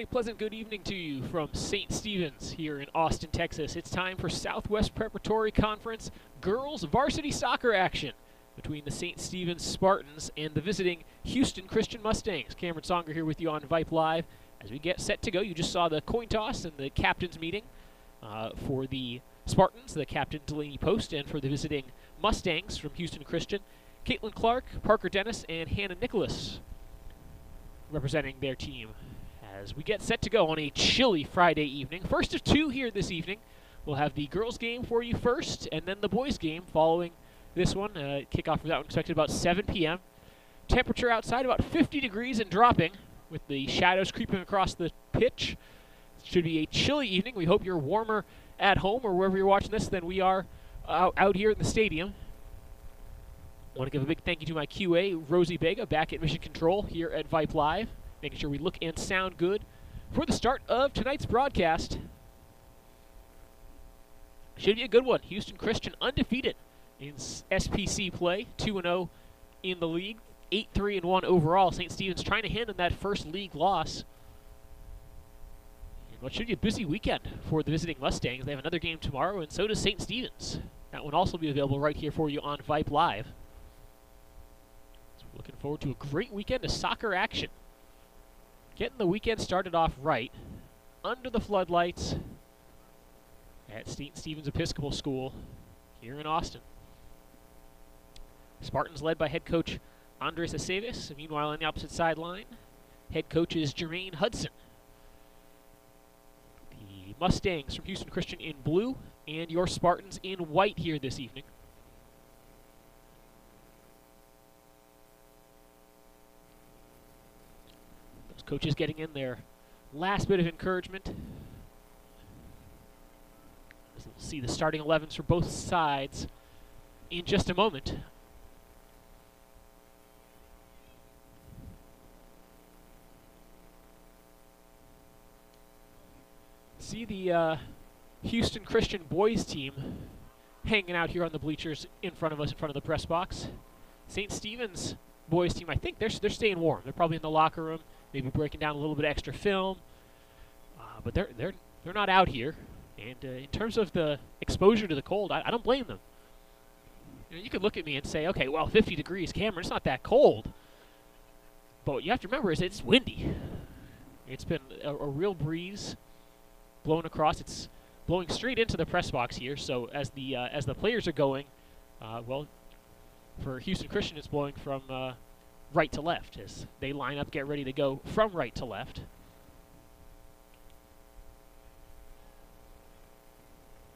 A pleasant good evening to you from St. Stephen's here in Austin, Texas. It's time for Southwest Preparatory Conference girls varsity soccer action between the St. Stephen's Spartans and the visiting Houston Christian Mustangs. Cameron Songer here with you on VYPE Live. As we get set to go, you just saw the coin toss and the captain's meeting uh, for the Spartans, the captain Delaney Post, and for the visiting Mustangs from Houston Christian, Caitlin Clark, Parker Dennis, and Hannah Nicholas representing their team as we get set to go on a chilly Friday evening. First of two here this evening. We'll have the girls' game for you first, and then the boys' game following this one. Uh, kickoff for that one expected about 7 p.m. Temperature outside about 50 degrees and dropping, with the shadows creeping across the pitch. Should be a chilly evening. We hope you're warmer at home or wherever you're watching this than we are out, out here in the stadium. want to give a big thank you to my QA, Rosie Vega, back at Mission Control here at VYPE Live making sure we look and sound good for the start of tonight's broadcast. Should be a good one. Houston Christian undefeated in SPC play, 2 0 in the league, 8 3 and 1 overall. St. Stephen's trying to hand in that first league loss. And what should be a busy weekend for the visiting Mustangs. They have another game tomorrow, and so does St. Stephen's. That one also be available right here for you on VYPE Live. So looking forward to a great weekend of soccer action. Getting the weekend started off right, under the floodlights at St. Stephen's Episcopal School here in Austin. Spartans led by head coach Andres Aceves. Meanwhile, on the opposite sideline, head coach is Jermaine Hudson. The Mustangs from Houston Christian in blue, and your Spartans in white here this evening. Coaches getting in there. last bit of encouragement. We'll see the starting 11s for both sides in just a moment. See the uh, Houston Christian boys team hanging out here on the bleachers in front of us, in front of the press box. St. Stephen's boys team, I think they're, they're staying warm. They're probably in the locker room maybe breaking down a little bit extra film. Uh, but they're they're they're not out here. And uh, in terms of the exposure to the cold, I, I don't blame them. You, know, you could look at me and say, okay, well, 50 degrees, Cameron, it's not that cold. But what you have to remember is it's windy. It's been a, a real breeze blowing across. It's blowing straight into the press box here. So as the uh, as the players are going, uh, well, for Houston Christian, it's blowing from uh, right to left as they line up, get ready to go from right to left.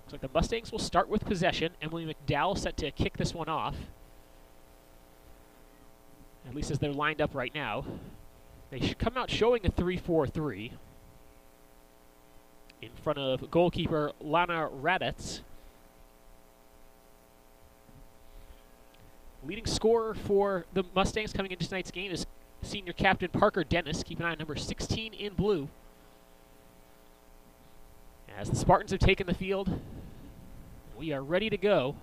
Looks like the Mustangs will start with possession. Emily McDowell set to kick this one off. At least as they're lined up right now. They should come out showing a 3-4-3 in front of goalkeeper Lana Radetz. Leading scorer for the Mustangs coming into tonight's game is senior captain Parker Dennis. Keep an eye on number 16 in blue. As the Spartans have taken the field, we are ready to go.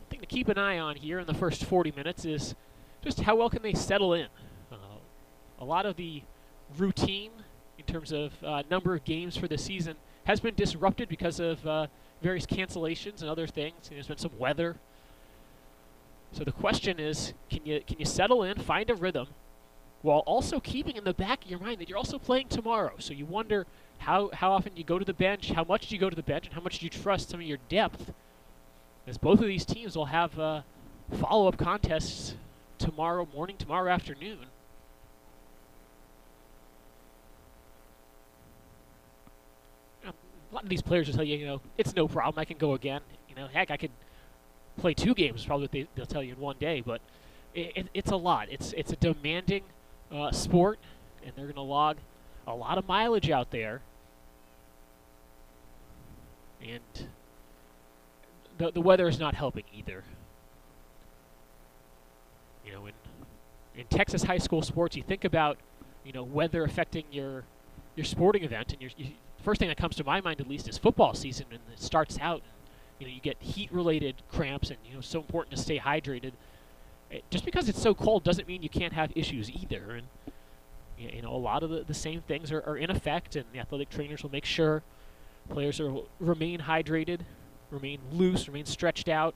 The thing to keep an eye on here in the first 40 minutes is just how well can they settle in. Uh, a lot of the routine in terms of uh, number of games for the season has been disrupted because of uh, various cancellations and other things. There's been some weather. So the question is, can you can you settle in, find a rhythm, while also keeping in the back of your mind that you're also playing tomorrow. So you wonder how how often you go to the bench, how much do you go to the bench, and how much do you trust some of your depth. As both of these teams will have uh, follow-up contests tomorrow morning, tomorrow afternoon. a lot of these players will tell you, you know, it's no problem. I can go again. You know, heck, I could play two games. Probably what they, will tell you in one day. But it, it, it's a lot. It's it's a demanding uh, sport, and they're going to log a lot of mileage out there. And the the weather is not helping either. You know, in in Texas high school sports, you think about you know weather affecting your your sporting event, and your, you, first thing that comes to my mind at least is football season and it starts out you know you get heat related cramps and you know it's so important to stay hydrated it, just because it's so cold doesn't mean you can't have issues either. And you know, a lot of the, the same things are, are in effect, and the athletic trainers will make sure players are remain hydrated, remain loose, remain stretched out,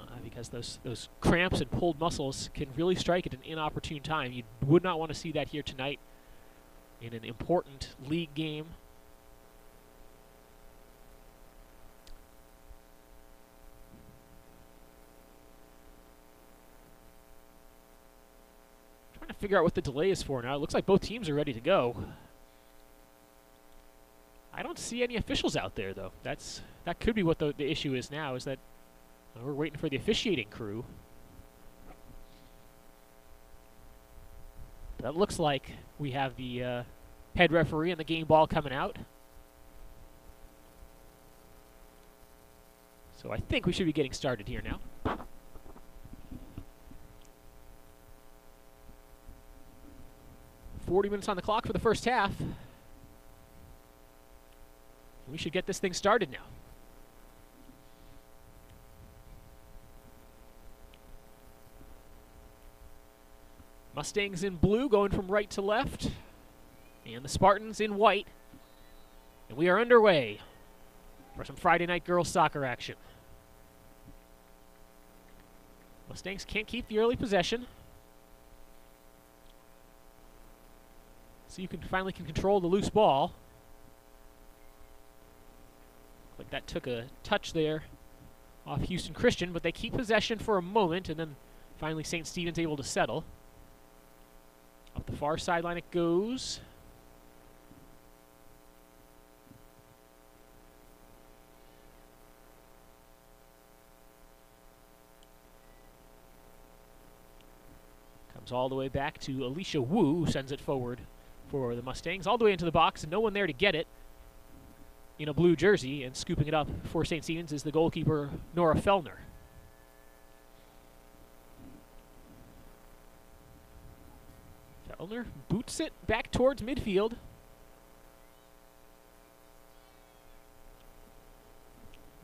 uh, because those those cramps and pulled muscles can really strike at an inopportune time. You would not want to see that here tonight in an important league game. trying to figure out what the delay is for now. It looks like both teams are ready to go. I don't see any officials out there though. That's that could be what the, the issue is now. Is that we're waiting for the officiating crew. That looks like we have the uh, head referee and the game ball coming out. So I think we should be getting started here now. Forty minutes on the clock for the first half. We should get this thing started now. Mustangs in blue going from right to left. And the Spartans in white. And we are underway for some Friday night girls soccer action. Mustangs can't keep the early possession. So you can finally can control the loose ball. Like that took a touch there off Houston Christian, but they keep possession for a moment, and then finally St. Stephen's able to settle. Up the far sideline it goes. Comes all the way back to Alicia Wu, who sends it forward for the Mustangs, all the way into the box, and no one there to get it in a blue jersey, and scooping it up for St. Stephen's is the goalkeeper, Nora Fellner. Fellner boots it back towards midfield.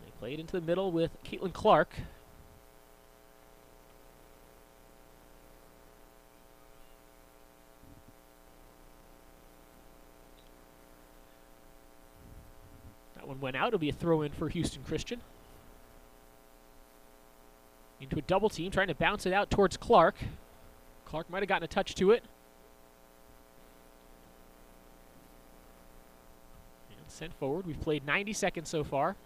They play it into the middle with Caitlin Clark. That one went out. It'll be a throw in for Houston Christian. Into a double team, trying to bounce it out towards Clark. Clark might have gotten a touch to it. Sent forward. We've played 90 seconds so far.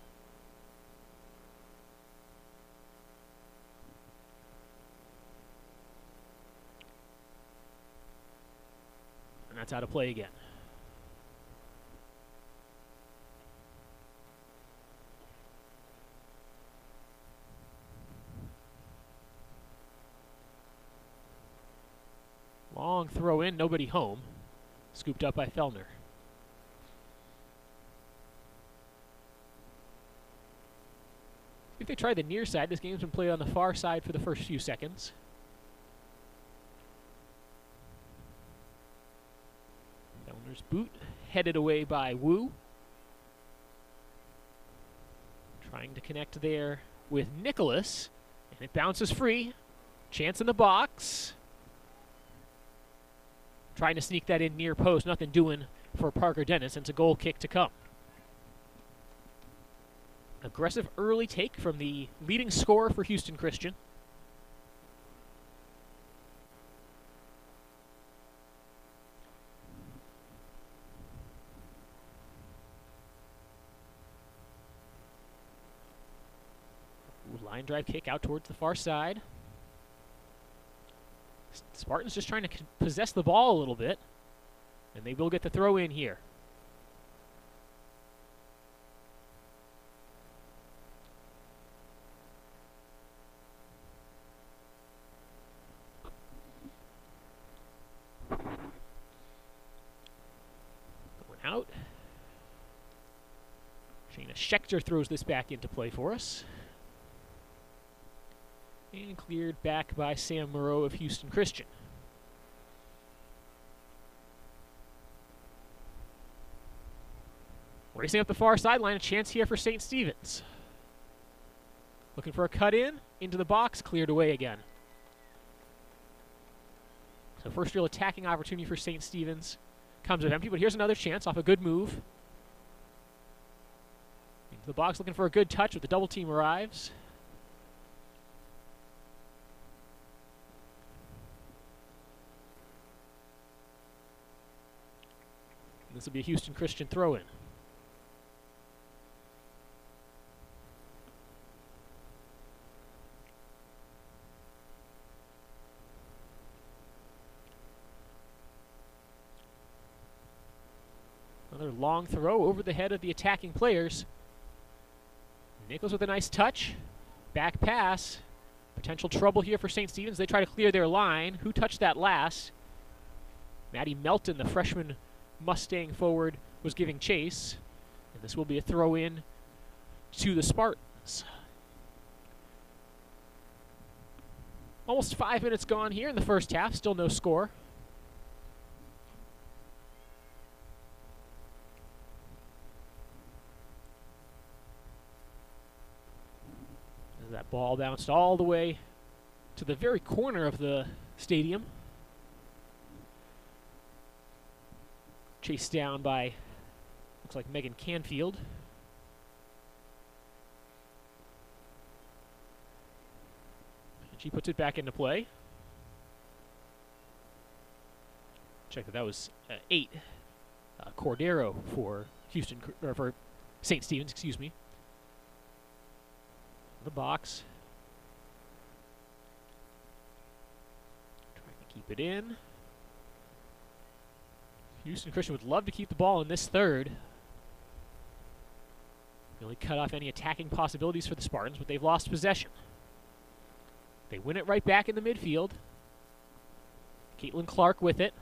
And that's out of play again. Long throw in, nobody home. Scooped up by Fellner. If they try the near side, this game's been played on the far side for the first few seconds. Fellner's boot headed away by Wu. Trying to connect there with Nicholas. And it bounces free. Chance in the box. Trying to sneak that in near post. Nothing doing for Parker Dennis. And it's a goal kick to come. Aggressive early take from the leading scorer for Houston Christian. Ooh, line drive kick out towards the far side. Spartans just trying to possess the ball a little bit. And they will get the throw in here. Going out. Shayna Schechter throws this back into play for us. And cleared back by Sam Moreau of Houston Christian. Racing up the far sideline, a chance here for St. Stephen's. Looking for a cut in, into the box, cleared away again. So first real attacking opportunity for St. Stephen's comes up empty, but here's another chance off a good move. The box looking for a good touch, but the double team arrives. This will be a Houston Christian throw in. Another long throw over the head of the attacking players. Nicholas with a nice touch. Back pass. Potential trouble here for St. Stephen's. They try to clear their line. Who touched that last? Maddie Melton, the freshman Mustang forward, was giving chase. And this will be a throw in to the Spartans. Almost five minutes gone here in the first half. Still no score. That ball bounced all the way to the very corner of the stadium. Chased down by, looks like Megan Canfield. And she puts it back into play. Check that that was uh, eight. Uh, Cordero for Houston, or for St. Stephen's, excuse me the box. Trying to keep it in. Houston Christian would love to keep the ball in this third. Really cut off any attacking possibilities for the Spartans, but they've lost possession. They win it right back in the midfield. Caitlin Clark with it.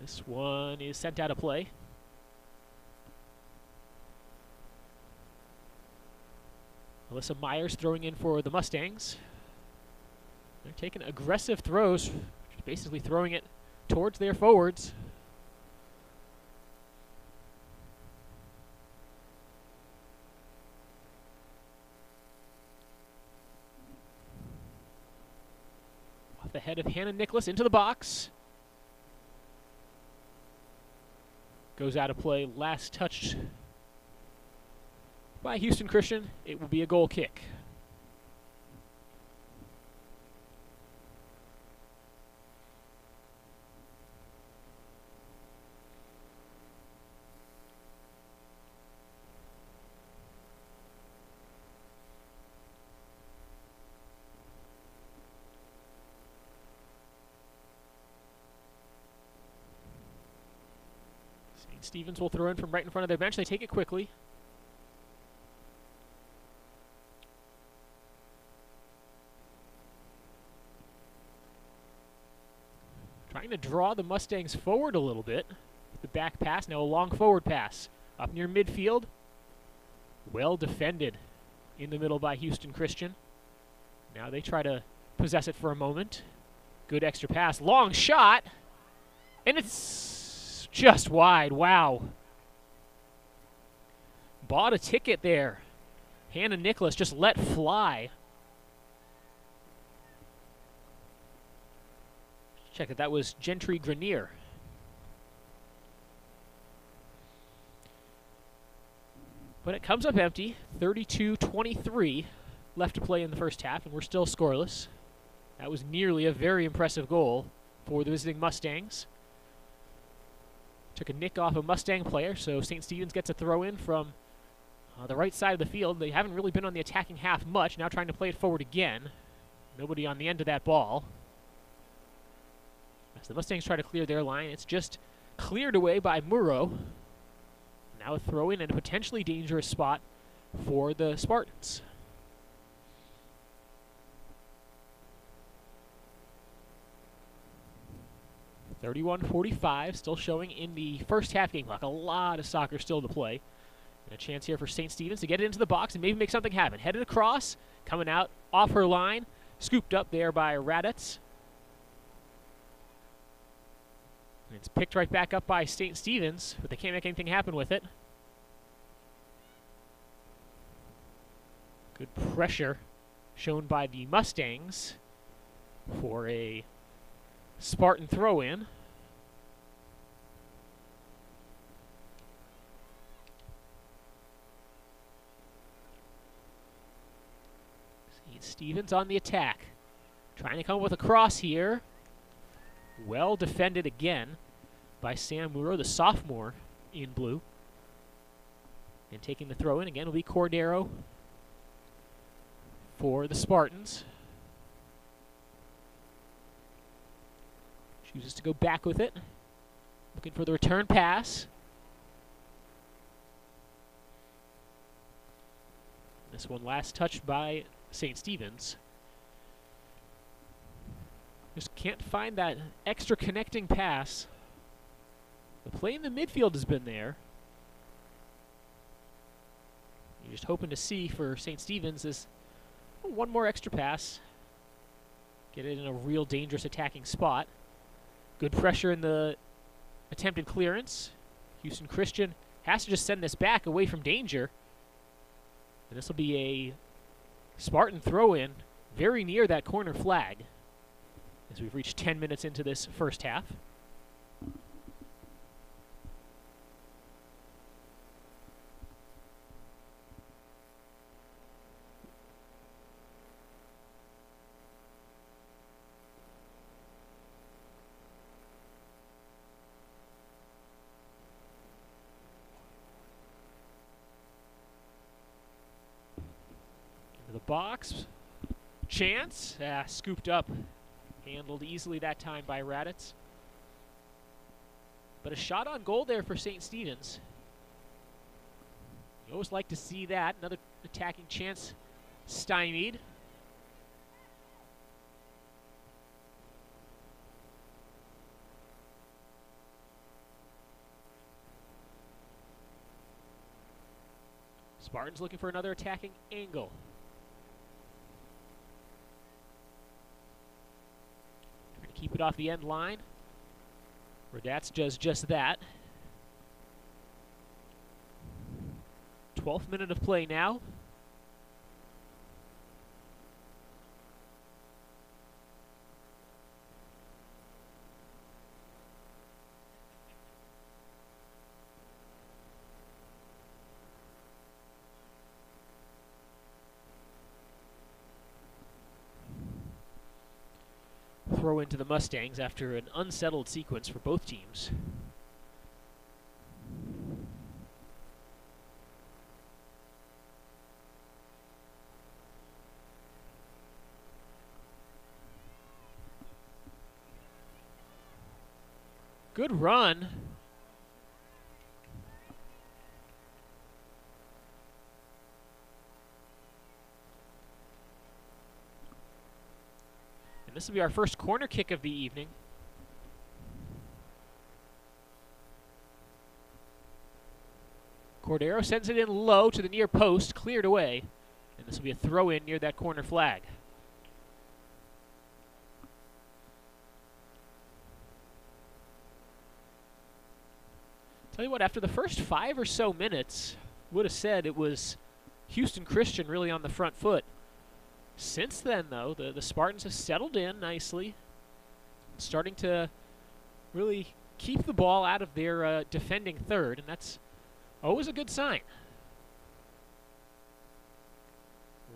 This one is sent out of play. Alyssa Myers throwing in for the Mustangs. They're taking aggressive throws, basically throwing it towards their forwards. Off the head of Hannah Nicholas into the box. Goes out of play. Last touch by Houston Christian. It will be a goal kick. Stephen's will throw in from right in front of their bench. They take it quickly. To draw the Mustangs forward a little bit. The back pass, now a long forward pass. Up near midfield. Well defended in the middle by Houston Christian. Now they try to possess it for a moment. Good extra pass. Long shot. And it's just wide. Wow. Bought a ticket there. Hannah Nicholas just let fly. Check it, that was Gentry Grenier. But it comes up empty. 32-23 left to play in the first half, and we're still scoreless. That was nearly a very impressive goal for the visiting Mustangs. Took a nick off a Mustang player, so St. Stephen's gets a throw in from uh, the right side of the field. They haven't really been on the attacking half much, now trying to play it forward again. Nobody on the end of that ball. As the Mustangs try to clear their line, it's just cleared away by Murrow. Now a throw in a potentially dangerous spot for the Spartans. Thirty-one forty-five, still showing in the first half game clock. A lot of soccer still to play. And a chance here for St. Stephen's to get it into the box and maybe make something happen. Headed across, coming out off her line, scooped up there by Radetz. And it's picked right back up by St. Stephen's, but they can't make anything happen with it. Good pressure shown by the Mustangs for a Spartan throw in. Saint Stephen's on the attack. Trying to come up with a cross here. Well defended again by Sam Muro, the sophomore in blue. And taking the throw in again will be Cordero for the Spartans. Chooses to go back with it. Looking for the return pass. This one last touched by St. Stephen's. Just can't find that extra connecting pass. The play in the midfield has been there. You're just hoping to see for St. Stephen's is one more extra pass. Get it in a real dangerous attacking spot. Good pressure in the attempted clearance. Houston Christian has to just send this back away from danger. And this will be a Spartan throw in very near that corner flag as we've reached 10 minutes into this first half. the box. Chance, ah, scooped up. Handled easily that time by Raditz. But a shot on goal there for St. Stephen's. You always like to see that. Another attacking chance stymied. Spartans looking for another attacking angle. Keep it off the end line. Radatz does just that. 12th minute of play now. Into the Mustangs after an unsettled sequence for both teams. Good run. And this will be our first corner kick of the evening. Cordero sends it in low to the near post, cleared away. And this will be a throw in near that corner flag. Tell you what, after the first five or so minutes, would have said it was Houston Christian really on the front foot. Since then, though, the, the Spartans have settled in nicely, starting to really keep the ball out of their uh, defending third, and that's always a good sign.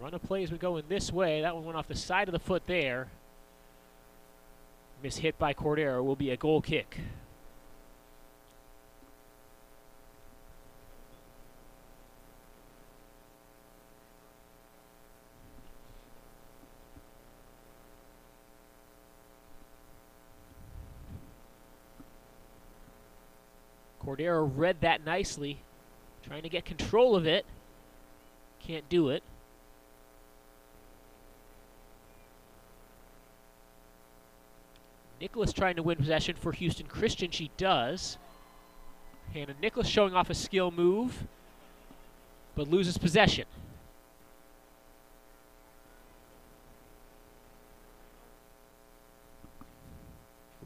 Run of plays we go in this way. That one went off the side of the foot there. Miss hit by Cordero will be a goal kick. Cordero read that nicely, trying to get control of it. Can't do it. Nicholas trying to win possession for Houston Christian. She does. Hannah Nicholas showing off a skill move, but loses possession.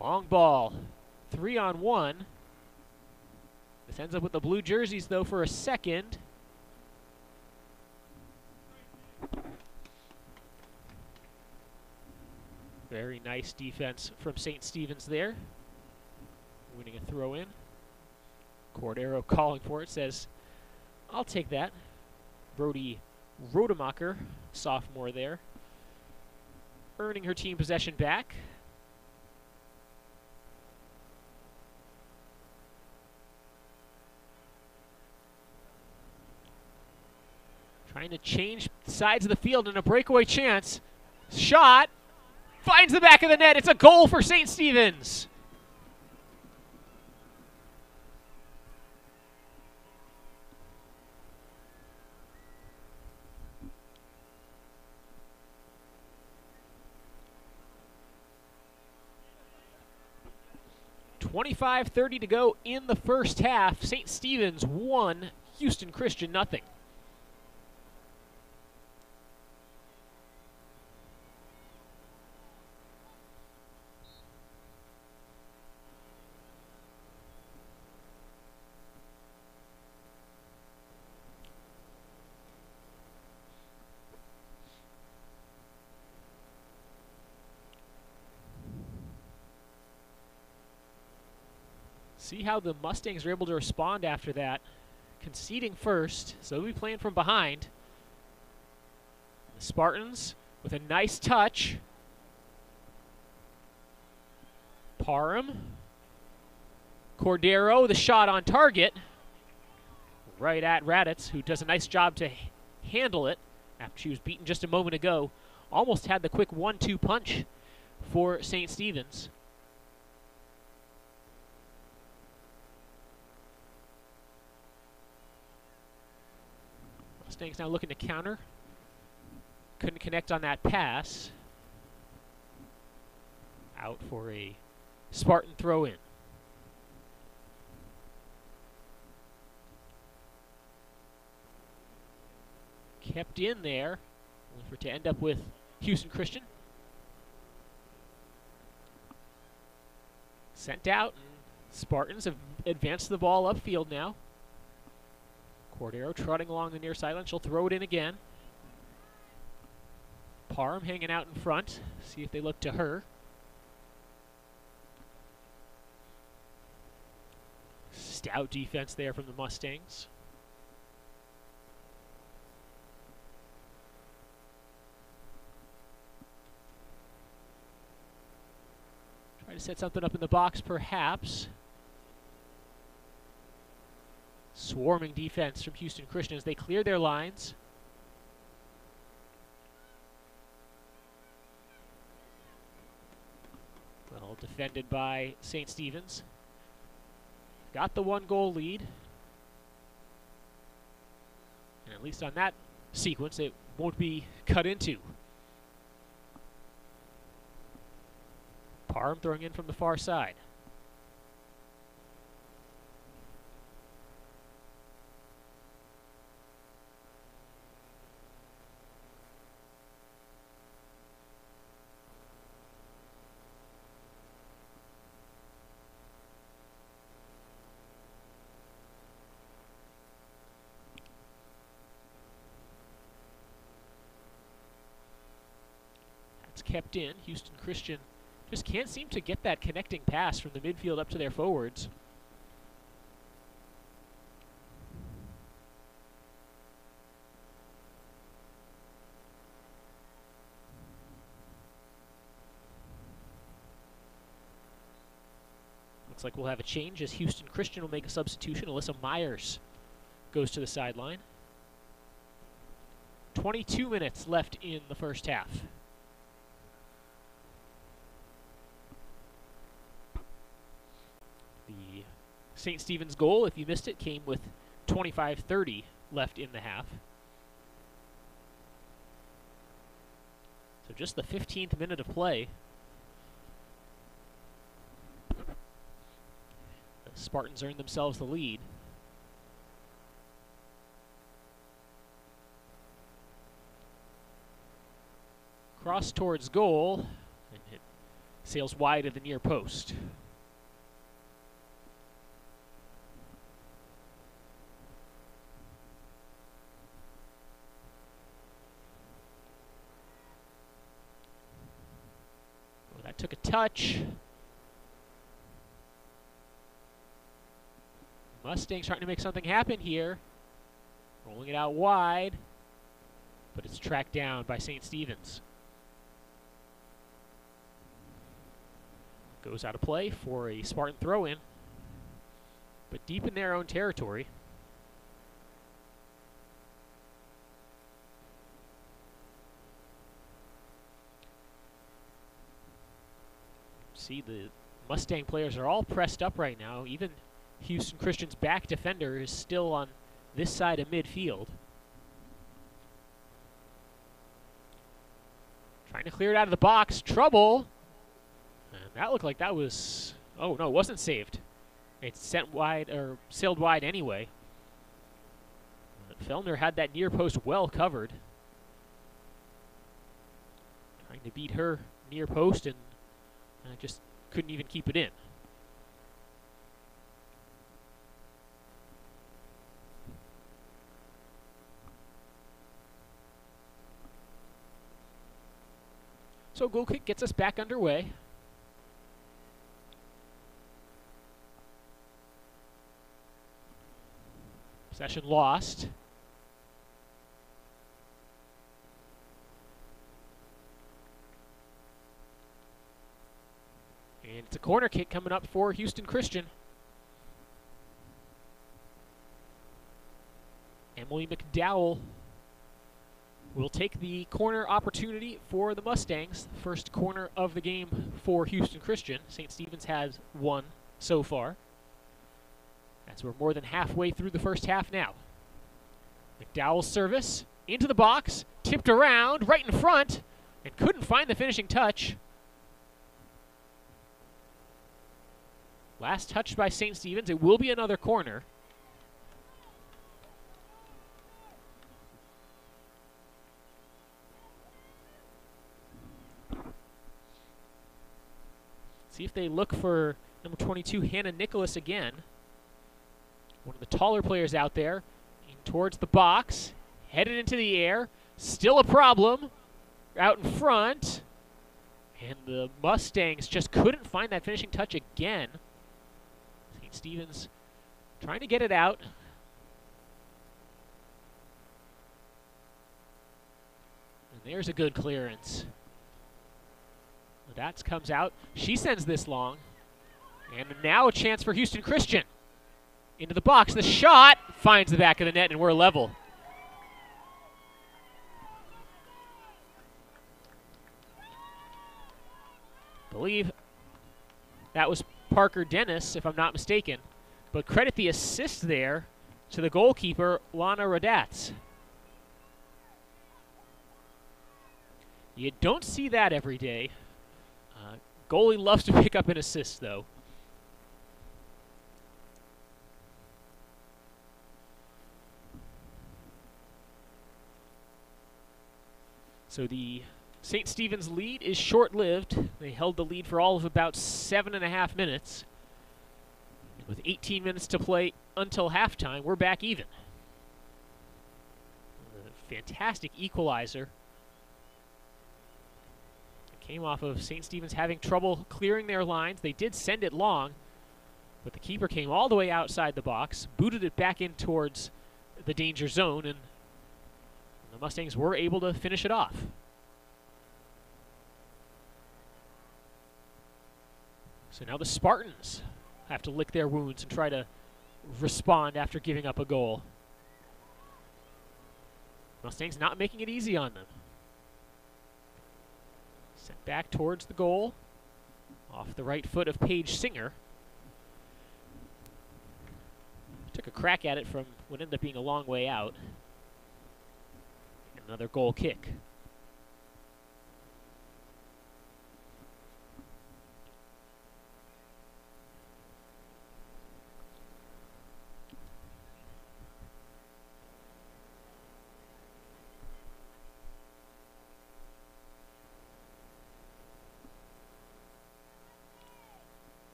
Long ball. Three on one. This ends up with the blue jerseys, though, for a second. Very nice defense from St. Stephen's there. Winning a throw in. Cordero calling for it, says, I'll take that. Brody Rodemacher, sophomore there, earning her team possession back. Trying to change sides of the field in a breakaway chance. Shot. Finds the back of the net. It's a goal for St. Stephen's. Twenty-five thirty to go in the first half. St. Stephen's one, Houston Christian nothing. See how the Mustangs are able to respond after that. Conceding first, so they'll be playing from behind. The Spartans with a nice touch. Parham. Cordero, the shot on target. Right at Raditz, who does a nice job to handle it after she was beaten just a moment ago. Almost had the quick one-two punch for St. Stephen's. Mustangs now looking to counter. Couldn't connect on that pass. Out for a Spartan throw in. Kept in there, only to end up with Houston Christian. Sent out, and Spartans have advanced the ball upfield now. Cordero trotting along the near sideline. She'll throw it in again. Parm hanging out in front. See if they look to her. Stout defense there from the Mustangs. Try to set something up in the box, perhaps. Swarming defense from Houston Christian as they clear their lines. Well defended by St. Stephen's. Got the one goal lead. And at least on that sequence, it won't be cut into. Parham throwing in from the far side. In. Houston Christian just can't seem to get that connecting pass from the midfield up to their forwards. Looks like we'll have a change as Houston Christian will make a substitution. Alyssa Myers goes to the sideline. 22 minutes left in the first half. The St. Stephen's goal, if you missed it, came with 25-30 left in the half. So just the 15th minute of play. The Spartans earned themselves the lead. Cross towards goal, and it sails wide of the near post. Touch. Mustangs trying to make something happen here. Rolling it out wide, but it's tracked down by St. Stephen's. Goes out of play for a Spartan throw in, but deep in their own territory. See, the Mustang players are all pressed up right now. Even Houston Christian's back defender is still on this side of midfield. Trying to clear it out of the box. Trouble. And that looked like that was... Oh, no, it wasn't saved. It sent wide, or sailed wide anyway. Fellner had that near post well covered. Trying to beat her near post and uh, just couldn't even keep it in. So goal kick gets us back underway. Possession lost. And it's a corner kick coming up for Houston Christian. Emily McDowell will take the corner opportunity for the Mustangs. First corner of the game for Houston Christian. St. Stephen's has one so far. As we're more than halfway through the first half now. McDowell's service into the box, tipped around, right in front, and couldn't find the finishing touch. Last touch by St. Stephen's. It will be another corner. See if they look for number 22, Hannah Nicholas again. One of the taller players out there. towards the box. Headed into the air. Still a problem. Out in front. And the Mustangs just couldn't find that finishing touch again. St. Stephen's trying to get it out. And there's a good clearance. That comes out. She sends this long. And now a chance for Houston Christian. Into the box. The shot finds the back of the net, and we're level. believe that was Parker Dennis, if I'm not mistaken. But credit the assist there to the goalkeeper, Lana Radatz. You don't see that every day. Uh, goalie loves to pick up an assist, though. So the St. Stephen's lead is short-lived. They held the lead for all of about seven and a half minutes. With 18 minutes to play until halftime, we're back even. A fantastic equalizer It Came off of St. Stephen's having trouble clearing their lines. They did send it long, but the keeper came all the way outside the box, booted it back in towards the danger zone, and the Mustangs were able to finish it off. So now the Spartans have to lick their wounds and try to respond after giving up a goal. Mustangs not making it easy on them. Sent back towards the goal. Off the right foot of Paige Singer. Took a crack at it from what ended up being a long way out. Another goal kick.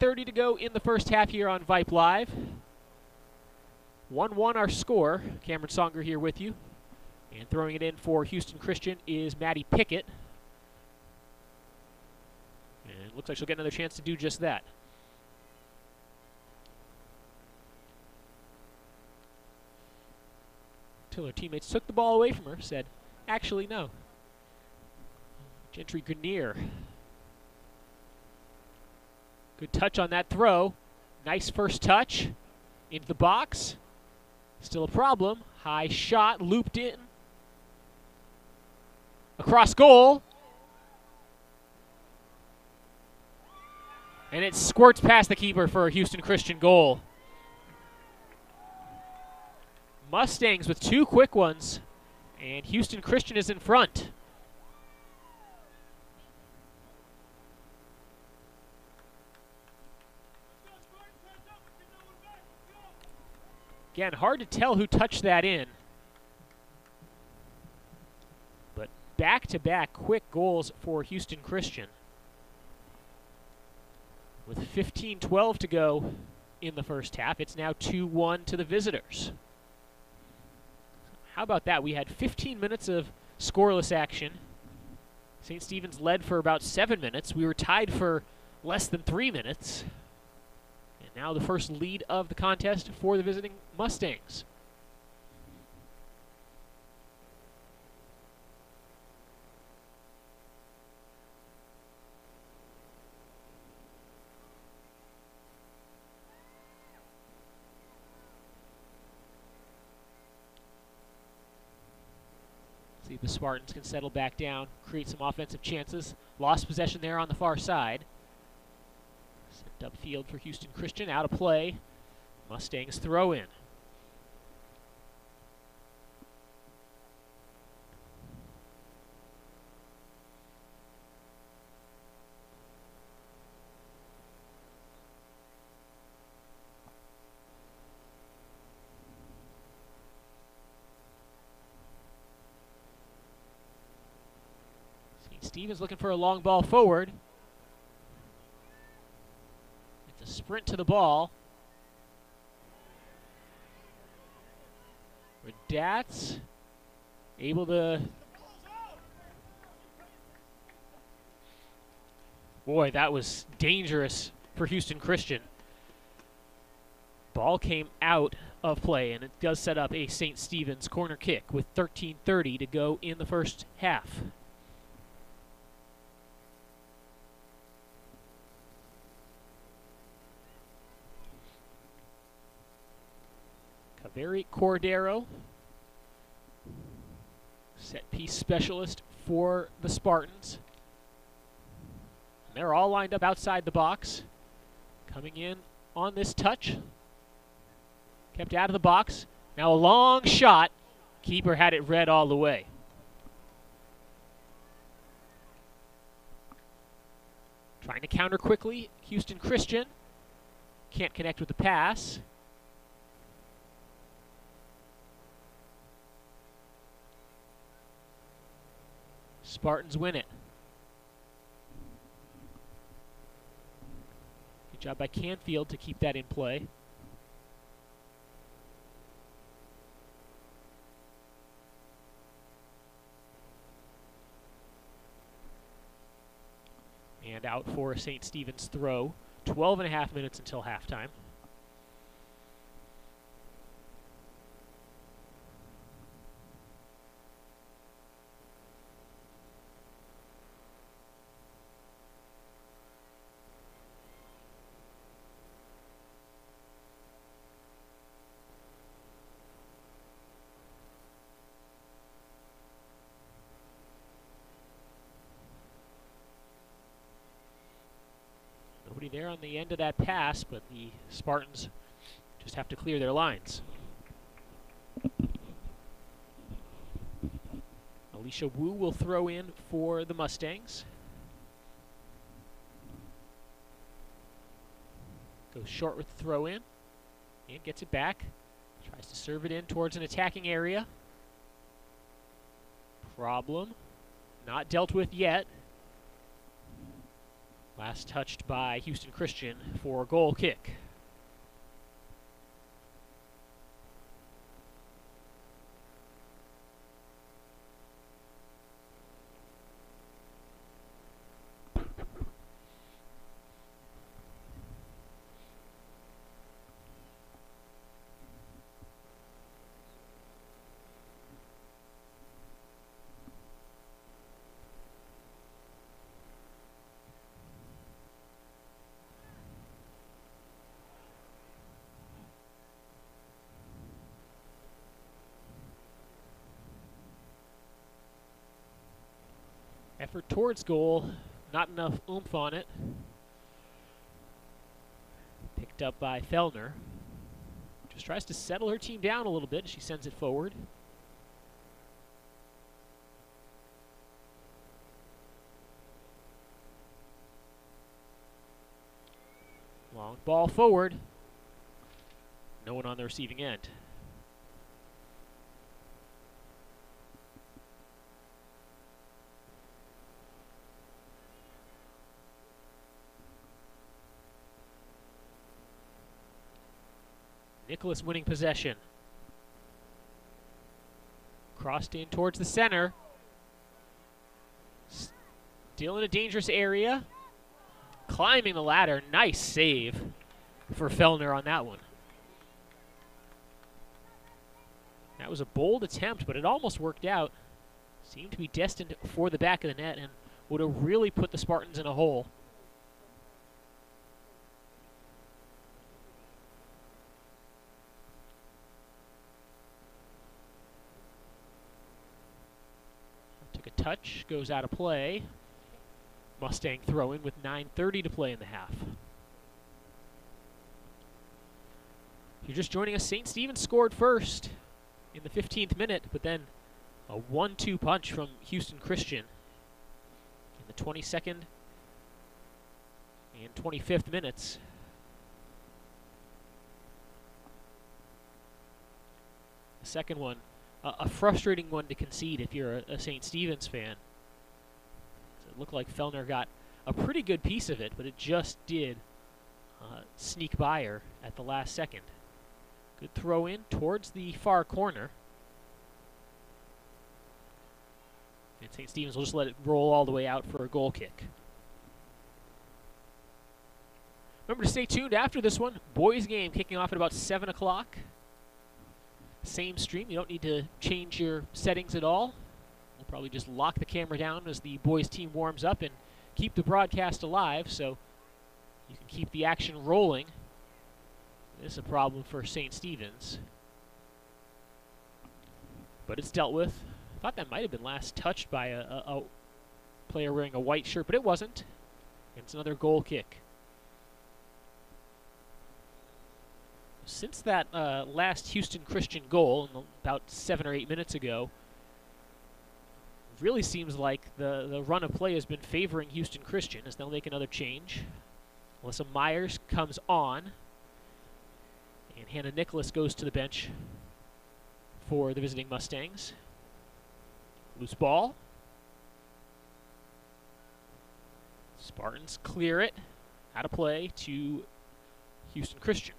16.30 to go in the first half here on VYPE Live. 1-1 our score. Cameron Songer here with you. And throwing it in for Houston Christian is Maddie Pickett. And looks like she'll get another chance to do just that. Till her teammates took the ball away from her, said, actually, no. Gentry Grenier. Good touch on that throw. Nice first touch into the box. Still a problem. High shot, looped in. Across goal. And it squirts past the keeper for a Houston Christian goal. Mustangs with two quick ones, and Houston Christian is in front. Again, hard to tell who touched that in. But back to back quick goals for Houston Christian. With 15 12 to go in the first half, it's now 2 1 to the visitors. How about that? We had 15 minutes of scoreless action. St. Stephen's led for about seven minutes. We were tied for less than three minutes. Now the first lead of the contest for the visiting Mustangs. See if the Spartans can settle back down, create some offensive chances. Lost possession there on the far side. Upfield for Houston Christian, out of play. Mustangs throw in. Stevens looking for a long ball forward. Sprint to the ball. But Dats able to. Boy, that was dangerous for Houston Christian. Ball came out of play, and it does set up a St. Stephen's corner kick with 13.30 to go in the first half. Very Cordero, set piece specialist for the Spartans. And they're all lined up outside the box. Coming in on this touch. Kept out of the box. Now a long shot. Keeper had it read all the way. Trying to counter quickly. Houston Christian. Can't connect with the pass. Spartans win it. Good job by Canfield to keep that in play. And out for St. Stephen's throw. 12 and a half minutes until halftime. there on the end of that pass, but the Spartans just have to clear their lines. Alicia Wu will throw in for the Mustangs. Goes short with the throw in and gets it back. Tries to serve it in towards an attacking area. Problem not dealt with yet. Last touched by Houston Christian for a goal kick. effort towards goal. Not enough oomph on it. Picked up by Fellner. Just tries to settle her team down a little bit. She sends it forward. Long ball forward. No one on the receiving end. Nicholas winning possession. Crossed in towards the center. Still in a dangerous area. Climbing the ladder. Nice save for Fellner on that one. That was a bold attempt, but it almost worked out. Seemed to be destined for the back of the net and would have really put the Spartans in a hole. Touch, goes out of play. Mustang throw in with 9.30 to play in the half. If you're just joining us, St. Stephen scored first in the 15th minute, but then a 1-2 punch from Houston Christian in the 22nd and 25th minutes. The second one a, frustrating one to concede if you're a, a St. Stephen's fan. It looked like Fellner got a pretty good piece of it, but it just did uh, sneak by her at the last second. Good throw in towards the far corner. And St. Stephen's will just let it roll all the way out for a goal kick. Remember to stay tuned after this one. Boys game kicking off at about 7 o'clock same stream. You don't need to change your settings at all. We'll probably just lock the camera down as the boys team warms up and keep the broadcast alive so you can keep the action rolling. This is a problem for St. Stephen's. But it's dealt with. I thought that might have been last touched by a, a, a player wearing a white shirt, but it wasn't. it's another goal kick. Since that uh, last Houston Christian goal about seven or eight minutes ago, really seems like the, the run of play has been favoring Houston Christian as they'll make another change. Melissa Myers comes on, and Hannah Nicholas goes to the bench for the visiting Mustangs. Loose ball. Spartans clear it out of play to Houston Christian.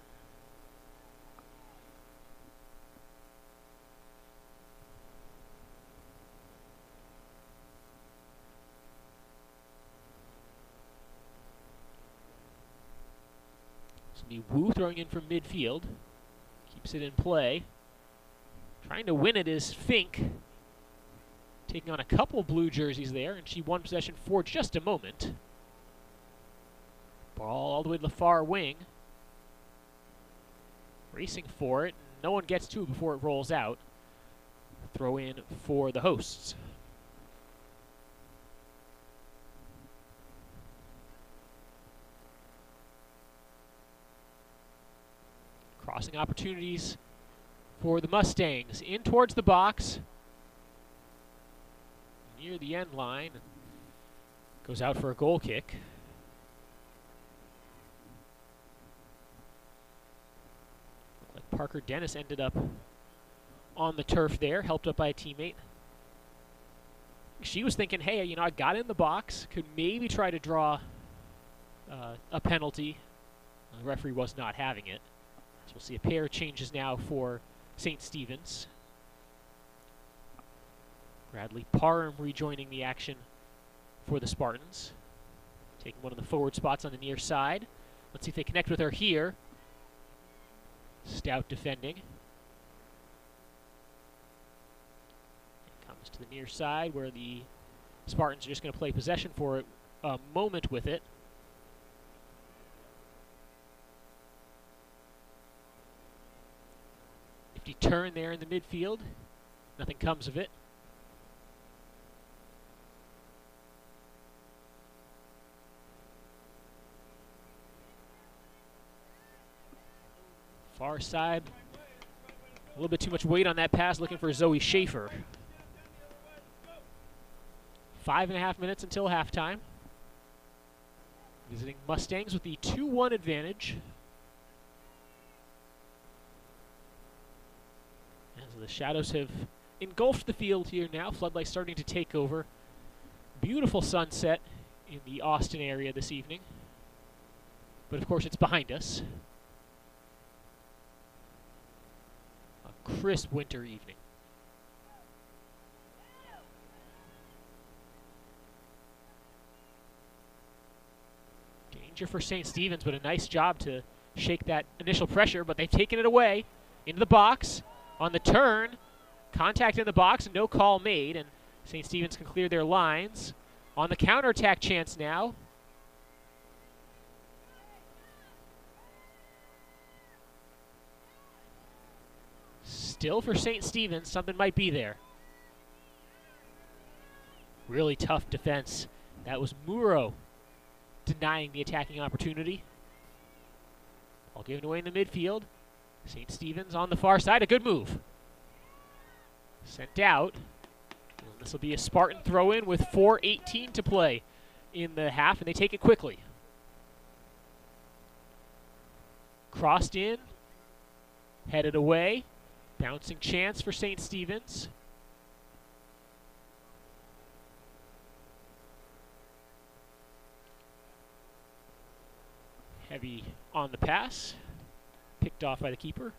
Be Wu throwing in from midfield. Keeps it in play. Trying to win it is Fink. Taking on a couple blue jerseys there, and she won possession for just a moment. Ball all the way to the far wing. Racing for it. No one gets to it before it rolls out. Throw in for the hosts. Crossing opportunities for the Mustangs. In towards the box. Near the end line. Goes out for a goal kick. like Parker Dennis ended up on the turf there, helped up by a teammate. She was thinking, hey, you know, I got in the box, could maybe try to draw uh, a penalty. The referee was not having it. So we'll see a pair of changes now for St. Stephen's. Bradley Parham rejoining the action for the Spartans. Taking one of the forward spots on the near side. Let's see if they connect with her here. Stout defending. It comes to the near side where the Spartans are just going to play possession for a moment with it. Nifty turn there in the midfield. Nothing comes of it. Far side. A little bit too much weight on that pass, looking for Zoe Schaefer. Five and a half minutes until halftime. Visiting Mustangs with the 2-1 advantage. The shadows have engulfed the field here now, floodlights starting to take over. Beautiful sunset in the Austin area this evening. But of course, it's behind us. A crisp winter evening. Danger for St. Stephen's, but a nice job to shake that initial pressure, but they've taken it away into the box on the turn. Contact in the box, no call made, and St. Stephen's can clear their lines. On the counterattack chance now. Still for St. Stephen's, something might be there. Really tough defense. That was Muro denying the attacking opportunity. Ball given away in the midfield. St. Stephen's on the far side. A good move. Sent out. This will be a Spartan throw in with 4.18 to play in the half, and they take it quickly. Crossed in, headed away. Bouncing chance for St. Stephen's. Heavy on the pass. Picked off by the keeper.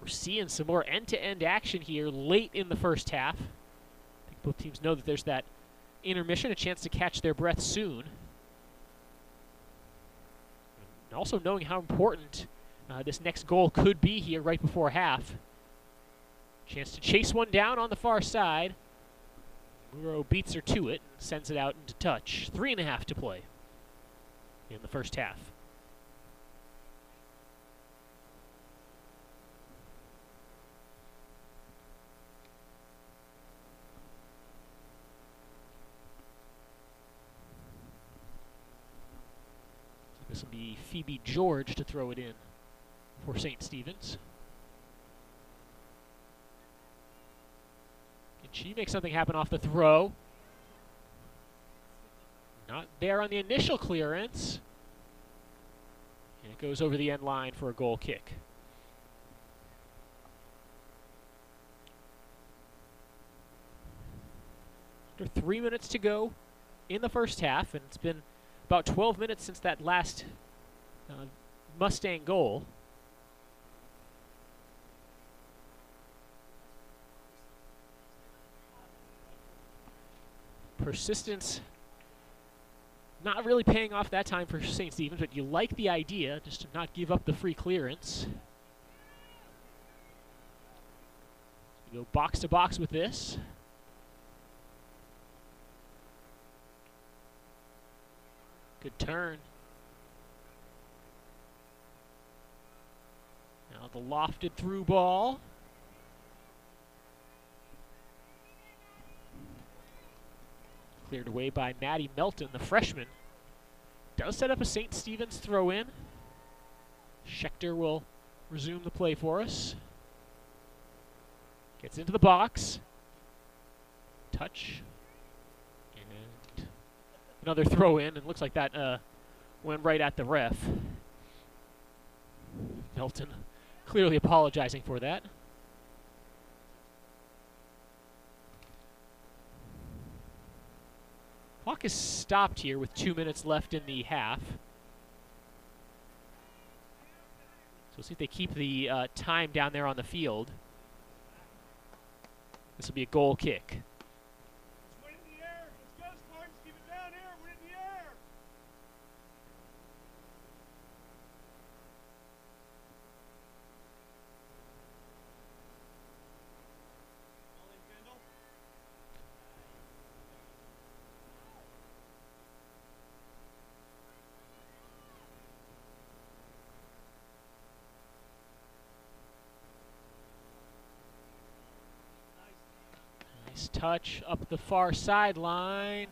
We're seeing some more end-to-end action here late in the first half. I think both teams know that there's that intermission, a chance to catch their breath soon. And also knowing how important uh, this next goal could be here right before half. Chance to chase one down on the far side. Muro beats her to it and sends it out into touch. Three and a half to play in the first half. This will be Phoebe George to throw it in for St. Stephen's. Can she make something happen off the throw? Not there on the initial clearance. And it goes over the end line for a goal kick. After three minutes to go in the first half, and it's been about 12 minutes since that last uh, Mustang goal. Persistence not really paying off that time for St. Stephen's, but you like the idea just to not give up the free clearance. You go box to box with this. Good turn. Now the lofted through ball. Cleared away by Maddie Melton, the freshman. Does set up a St. Stephen's throw in. Schechter will resume the play for us. Gets into the box. Touch. Another throw in, and looks like that uh, went right at the ref. Melton clearly apologizing for that. Clock is stopped here with two minutes left in the half. So we'll see if they keep the uh, time down there on the field. This will be a goal kick. touch up the far sideline.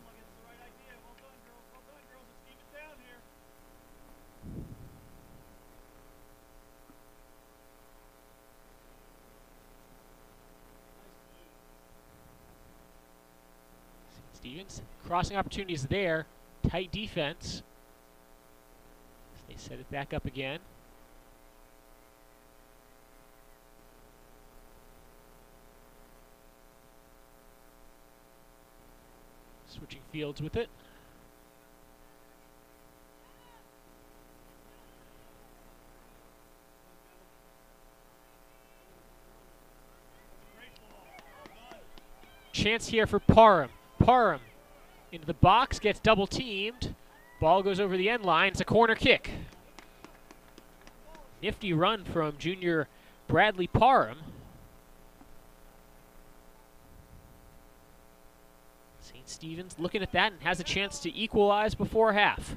Stevens, crossing opportunities there. Tight defense. They set it back up again. Fields with it. Chance here for Parham. Parham into the box, gets double teamed. Ball goes over the end line. It's a corner kick. Nifty run from junior Bradley Parham. St. Stephen's looking at that and has a chance to equalize before half.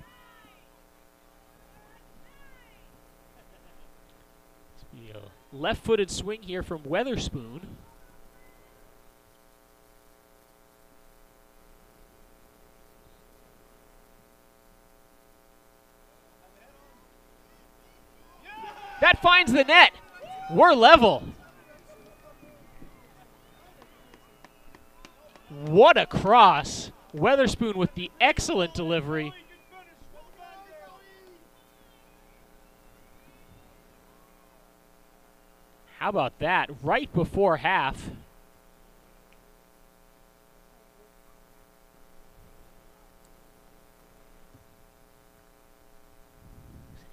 left-footed swing here from Weatherspoon. That finds the net. We're level. What a cross. Weatherspoon with the excellent delivery. How about that? Right before half.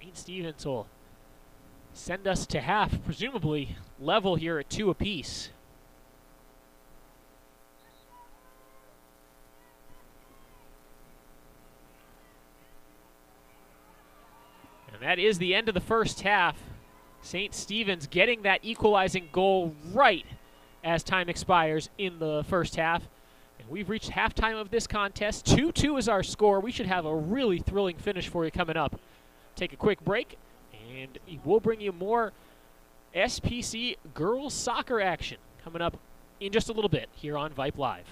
St. Stephen's will send us to half, presumably level here at two apiece. That is the end of the first half. St. Stephen's getting that equalizing goal right as time expires in the first half. And we've reached halftime of this contest. 2-2 is our score. We should have a really thrilling finish for you coming up. Take a quick break, and we'll bring you more SPC girls soccer action coming up in just a little bit here on VYPE Live.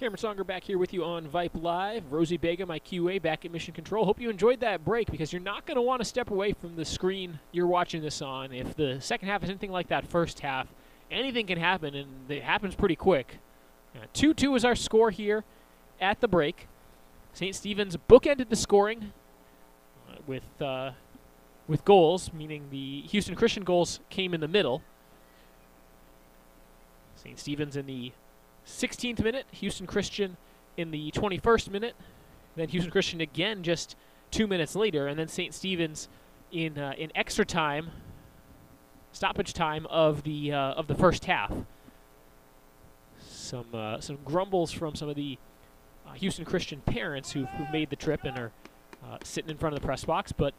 Cameron Songer back here with you on VYPE Live. Rosie Bega, my QA, back at Mission Control. Hope you enjoyed that break because you're not going to want to step away from the screen you're watching this on. If the second half is anything like that first half, anything can happen, and it happens pretty quick. 2 2 is our score here at the break. St. Stephen's bookended the scoring uh, with, uh, with goals, meaning the Houston Christian goals came in the middle. St. Stephen's in the 16th minute, Houston Christian in the 21st minute, then Houston Christian again just two minutes later, and then St. Stephen's in uh, in extra time, stoppage time of the uh, of the first half. Some uh, some grumbles from some of the uh, Houston Christian parents who've, who've, made the trip and are uh, sitting in front of the press box, but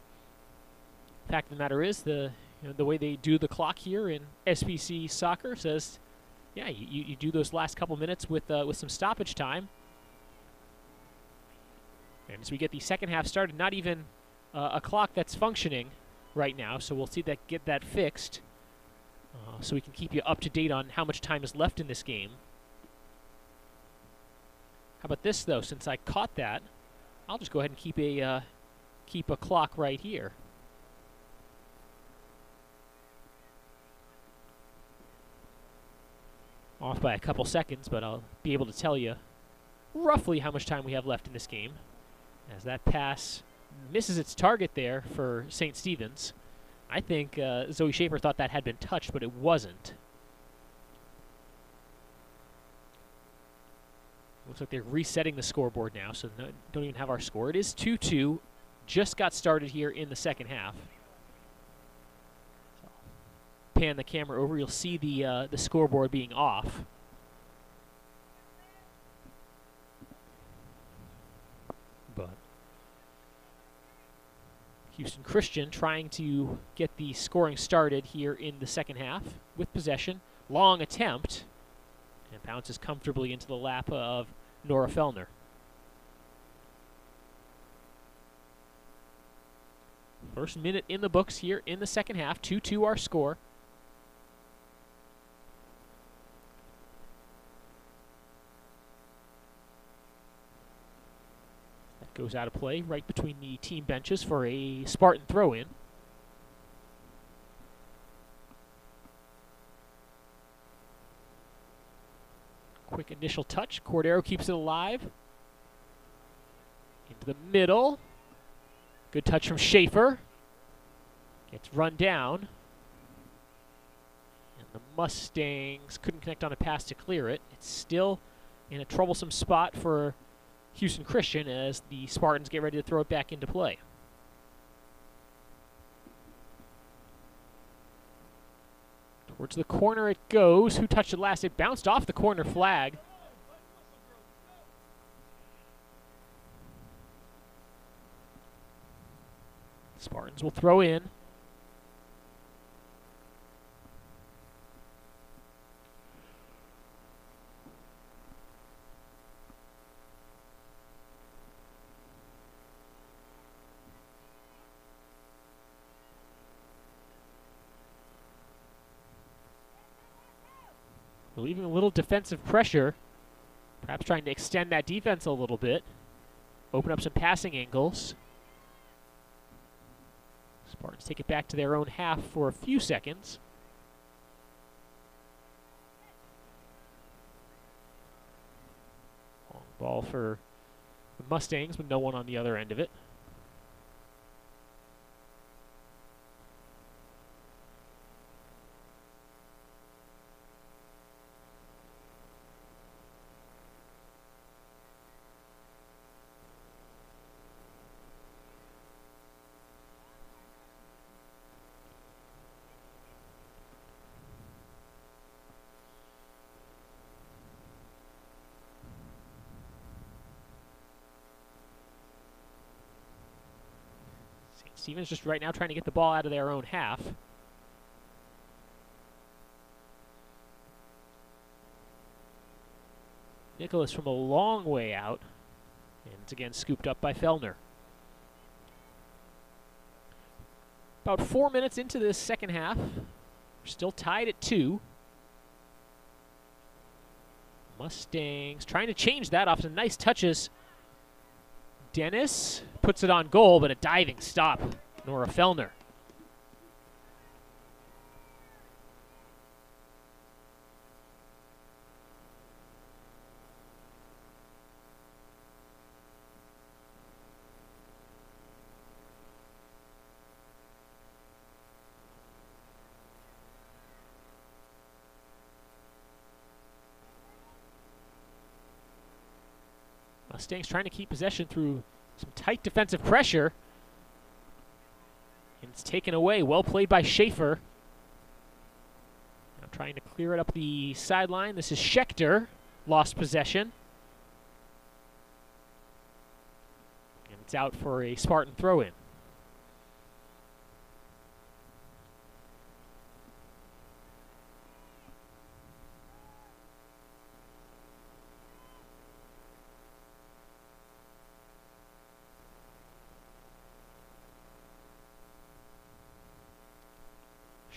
fact of the matter is the you know, the way they do the clock here in SPC soccer says yeah, you, you do those last couple minutes with uh, with some stoppage time. And as we get the second half started, not even uh, a clock that's functioning right now, so we'll see that get that fixed, uh, so we can keep you up to date on how much time is left in this game. How about this though? Since I caught that, I'll just go ahead and keep a uh, keep a clock right here. Off by a couple seconds, but I'll be able to tell you roughly how much time we have left in this game. As that pass misses its target there for St. Stephen's. I think uh, Zoe Schaefer thought that had been touched, but it wasn't. Looks like they're resetting the scoreboard now, so no, don't even have our score. It is 2-2. Just got started here in the second half pan the camera over, you'll see the uh, the scoreboard being off. But Houston Christian trying to get the scoring started here in the second half with possession. Long attempt and bounces comfortably into the lap of Nora Fellner. First minute in the books here in the second half. 2-2 our score. Goes out of play right between the team benches for a Spartan throw in. Quick initial touch. Cordero keeps it alive. Into the middle. Good touch from Schaefer. Gets run down. And the Mustangs couldn't connect on a pass to clear it. It's still in a troublesome spot for Houston Christian as the Spartans get ready to throw it back into play. Towards the corner it goes. Who touched it last? It bounced off the corner flag. Spartans will throw in. Little defensive pressure. Perhaps trying to extend that defense a little bit. Open up some passing angles. Spartans take it back to their own half for a few seconds. Long ball for the Mustangs, but no one on the other end of it. Stephen's just right now trying to get the ball out of their own half. Nicholas from a long way out. And it's again scooped up by Fellner. About four minutes into this second half. We're still tied at two. Mustangs trying to change that off some nice touches. Dennis puts it on goal, but a diving stop. Nora Fellner. Mustangs trying to keep possession through some tight defensive pressure. And it's taken away. Well played by Schaefer. Now trying to clear it up the sideline. This is Schechter. Lost possession. And it's out for a Spartan throw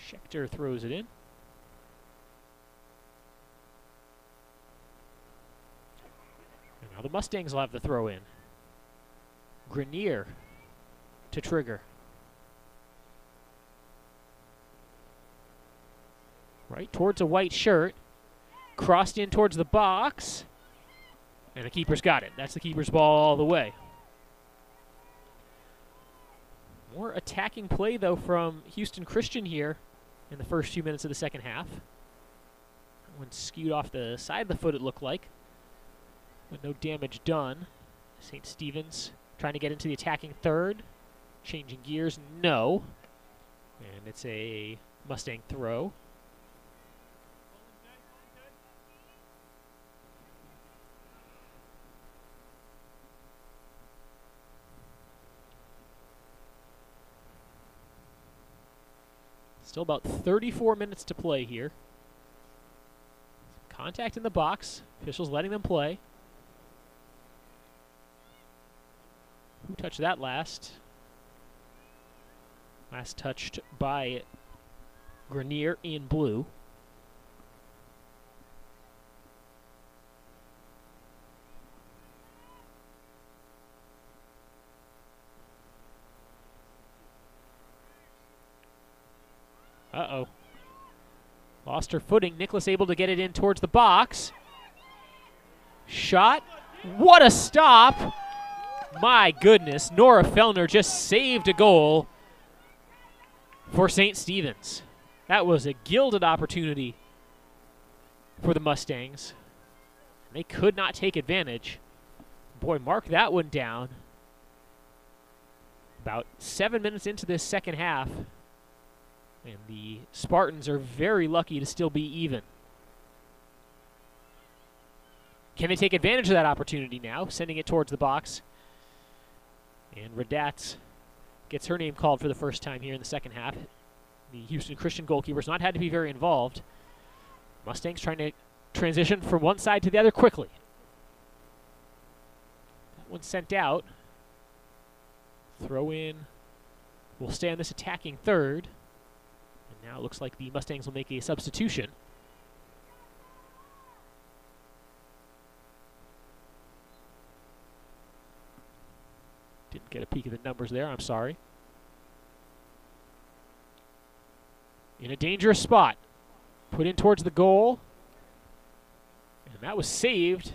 Schechter throws it in. And now the Mustangs will have the throw in. Grenier to trigger. Right towards a white shirt. Crossed in towards the box. And the keeper's got it. That's the keeper's ball all the way. More attacking play, though, from Houston Christian here in the first few minutes of the second half. One skewed off the side of the foot, it looked like. But no damage done. St. Stephen's trying to get into the attacking third. Changing gears, no. And it's a Mustang throw. Still about 34 minutes to play here. Contact in the box. Officials letting them play. Who touched that last? Last touched by Grenier in blue. Uh-oh. Lost her footing. Nicholas able to get it in towards the box. Shot. What a stop! My goodness, Nora Fellner just saved a goal for St. Stephen's. That was a gilded opportunity for the Mustangs. They could not take advantage. Boy, mark that one down. About seven minutes into this second half, and the Spartans are very lucky to still be even. Can they take advantage of that opportunity now, sending it towards the box? And Radatz gets her name called for the first time here in the second half. The Houston Christian goalkeeper's not had to be very involved. Mustangs trying to transition from one side to the other quickly. That one sent out. Throw in. We'll stay on this attacking third. Now it looks like the Mustangs will make a substitution. Didn't get a peek at the numbers there, I'm sorry. In a dangerous spot. Put in towards the goal. And that was saved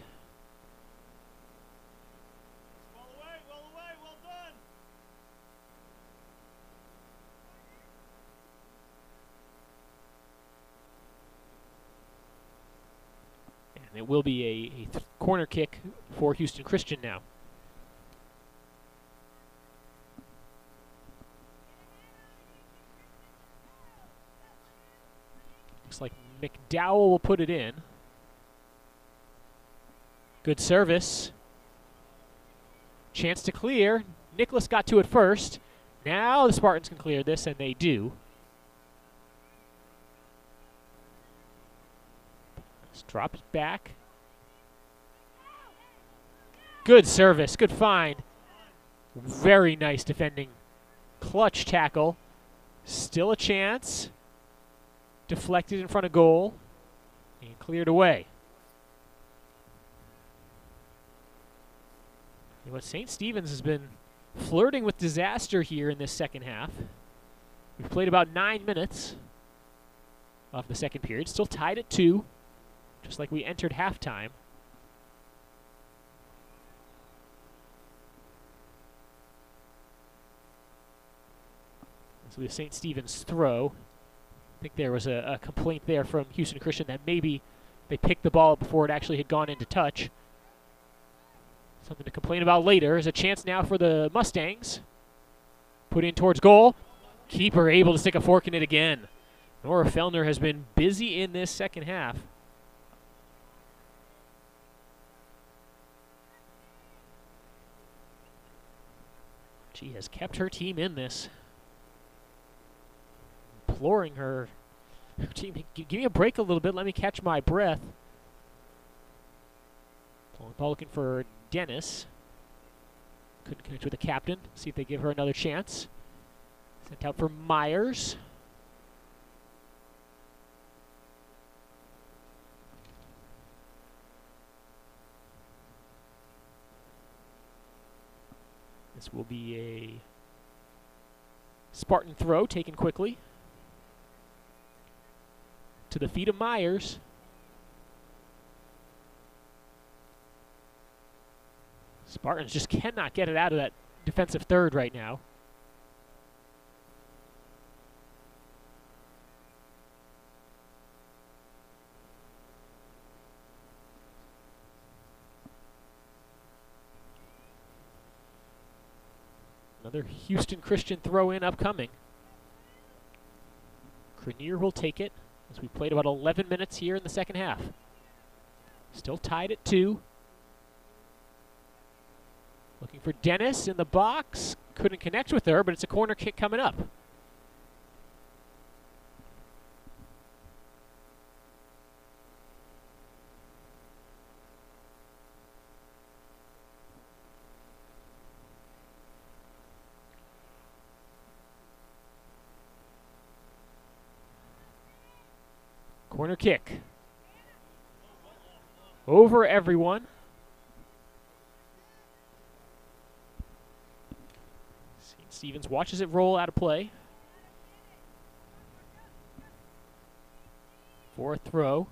it will be a, a corner kick for Houston Christian now. Looks like McDowell will put it in. Good service. Chance to clear. Nicholas got to it first. Now the Spartans can clear this, and they do. Drops back. Good service. Good find. Very nice defending. Clutch tackle. Still a chance. Deflected in front of goal. And cleared away. What St. Stephen's has been flirting with disaster here in this second half. We've played about nine minutes of the second period. Still tied at two just like we entered halftime. Will be a St. Stephen's throw. I think there was a, a complaint there from Houston Christian that maybe they picked the ball up before it actually had gone into touch. Something to complain about later. Is a chance now for the Mustangs. Put in towards goal. Keeper able to stick a fork in it again. Nora Fellner has been busy in this second half. She has kept her team in this. Imploring her, team, give me a break a little bit, let me catch my breath. Ball looking for Dennis. Couldn't connect with the captain. See if they give her another chance. Sent out for Myers. This will be a Spartan throw taken quickly. To the feet of Myers. Spartans just cannot get it out of that defensive third right now. Another Houston Christian throw in upcoming. Grenier will take it as we played about 11 minutes here in the second half. Still tied at two. Looking for Dennis in the box. Couldn't connect with her, but it's a corner kick coming up. Corner kick. Over everyone. St. Stephen's watches it roll out of play. For a throw.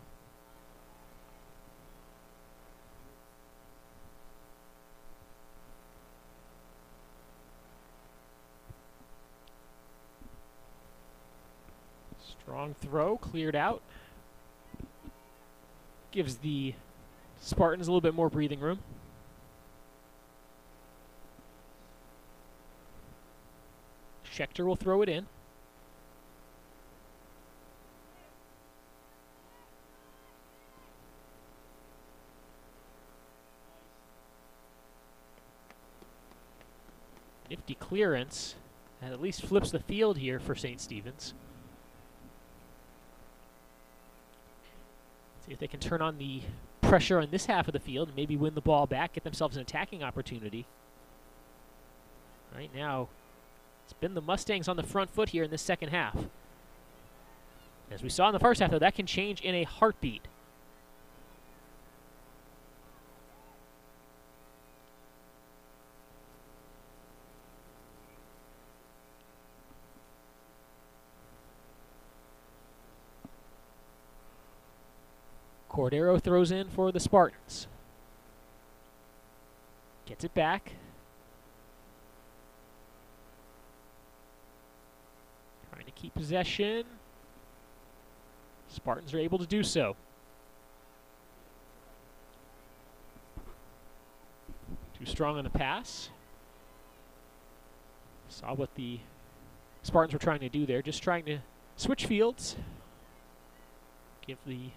Strong throw, cleared out gives the Spartans a little bit more breathing room. Schechter will throw it in. Nifty clearance. And at least flips the field here for St. Stephen's. If they can turn on the pressure on this half of the field and maybe win the ball back, get themselves an attacking opportunity. Right now, it's been the Mustangs on the front foot here in this second half. As we saw in the first half, though, that can change in a heartbeat. Cordero throws in for the Spartans. Gets it back. Trying to keep possession. Spartans are able to do so. Too strong on the pass. Saw what the Spartans were trying to do there, just trying to switch fields. Give the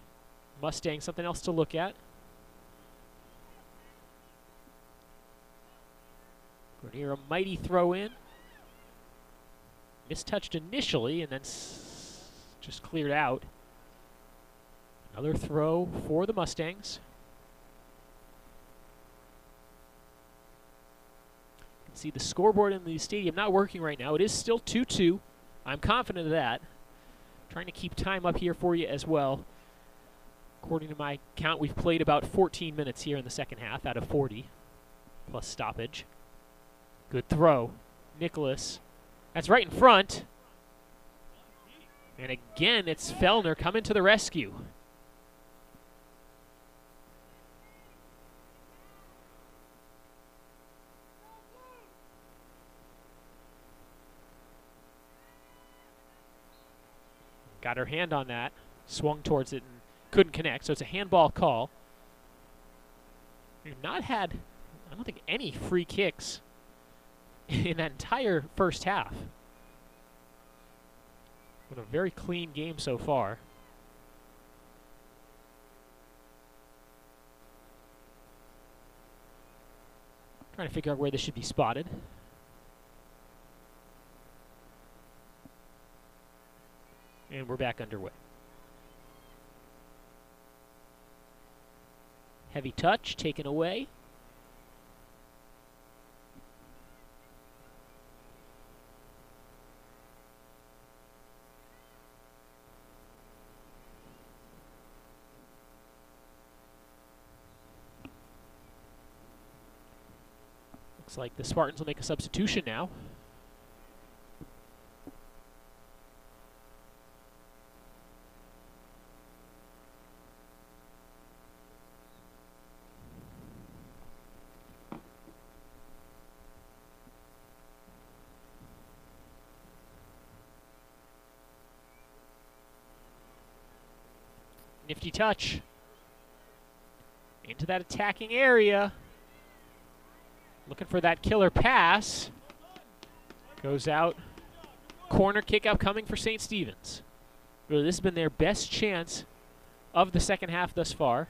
Mustang, something else to look at. Grenier, a mighty throw in. Mistouched initially and then just cleared out. Another throw for the Mustangs. You can see the scoreboard in the stadium not working right now. It is still 2-2. I'm confident of that. Trying to keep time up here for you as well. According to my count, we've played about 14 minutes here in the second half out of 40. plus stoppage. Good throw. Nicholas. That's right in front. And again, it's Fellner coming to the rescue. Got her hand on that, swung towards it, and couldn't connect. So it's a handball call. We've not had, I don't think, any free kicks in that entire first half. But a very clean game so far. Trying to figure out where this should be spotted. And we're back underway. Heavy touch taken away. Looks like the Spartans will make a substitution now. Nifty touch. Into that attacking area. Looking for that killer pass. Goes out. Corner kick out coming for St. Stephen's. Really, this has been their best chance of the second half thus far.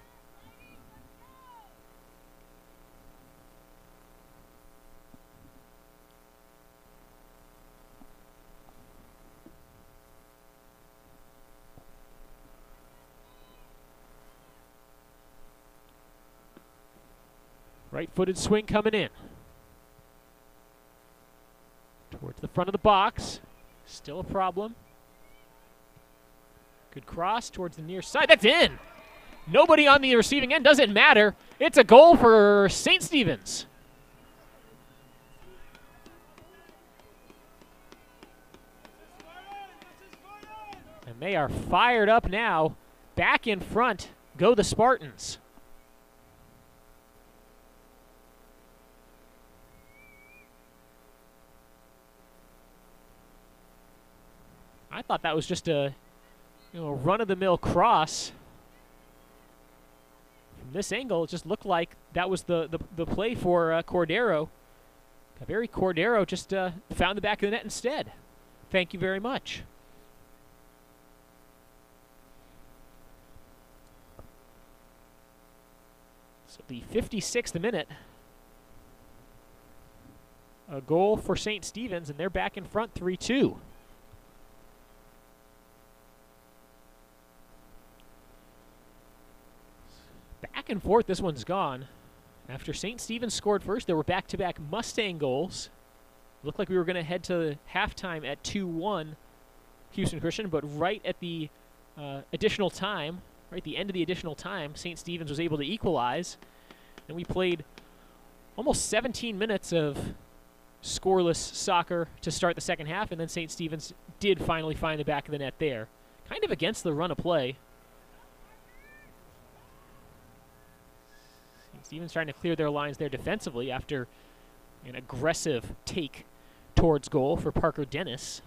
Footed swing coming in. Towards the front of the box. Still a problem. Good cross towards the near side. That's in. Nobody on the receiving end. Doesn't matter. It's a goal for St. Stephen's. And they are fired up now. Back in front go the Spartans. I thought that was just a you know, run-of-the-mill cross. From this angle, it just looked like that was the, the, the play for uh, Cordero. Very Cordero just uh, found the back of the net instead. Thank you very much. So the 56th minute. A goal for St. Stephen's, and they're back in front 3-2. Back and forth this one's gone. After St. Stephen's scored first, there were back-to-back Mustang goals. Looked like we were going to head to halftime at 2-1 Houston Christian, but right at the uh, additional time, right the end of the additional time, St. Stephen's was able to equalize. And we played almost 17 minutes of scoreless soccer to start the second half, and then St. Stephen's did finally find the back of the net there. Kind of against the run of play. Stephen's trying to clear their lines there defensively after an aggressive take towards goal for Parker Dennis.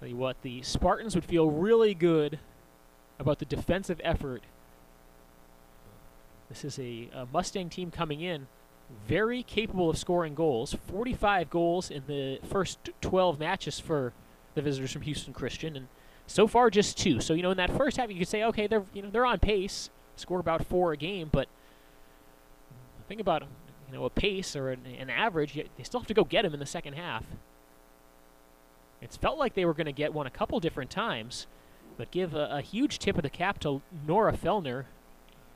Tell you what, the Spartans would feel really good about the defensive effort. This is a, a Mustang team coming in very capable of scoring goals. 45 goals in the first 12 matches for the visitors from Houston Christian, and so far just two. So you know, in that first half, you could say, okay, they're you know they're on pace, score about four a game, but think about you know a pace or an, an average. They still have to go get them in the second half. It's felt like they were going to get one a couple different times, but give a, a huge tip of the cap to Nora Fellner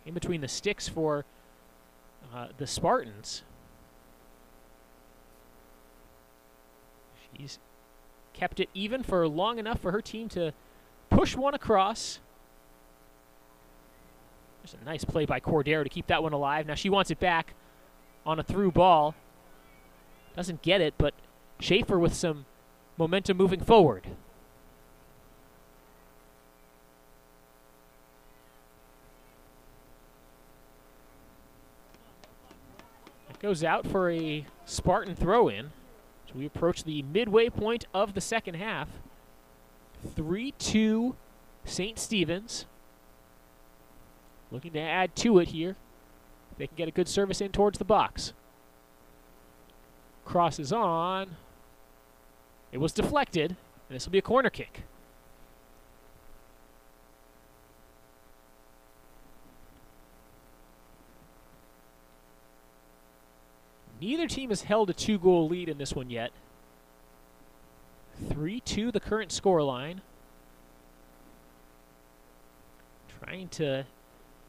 in between the sticks for uh, the Spartans. She's kept it even for long enough for her team to push one across. There's a nice play by Cordero to keep that one alive. Now she wants it back on a through ball. Doesn't get it, but Schaefer with some momentum moving forward. Goes out for a Spartan throw in. So we approach the midway point of the second half. 3 2 St. Stephen's. Looking to add to it here. They can get a good service in towards the box. Crosses on. It was deflected, and this will be a corner kick. Neither team has held a two goal lead in this one yet. 3 2 the current scoreline. Trying to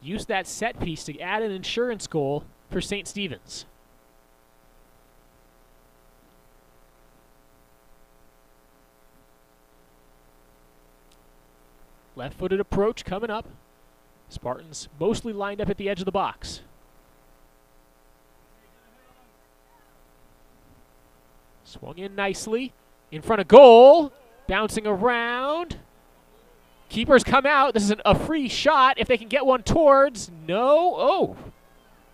use that set piece to add an insurance goal for St. Stephen's. Left footed approach coming up. Spartans mostly lined up at the edge of the box. Swung in nicely. In front of goal. Bouncing around. Keepers come out. This is an, a free shot if they can get one towards. No. Oh.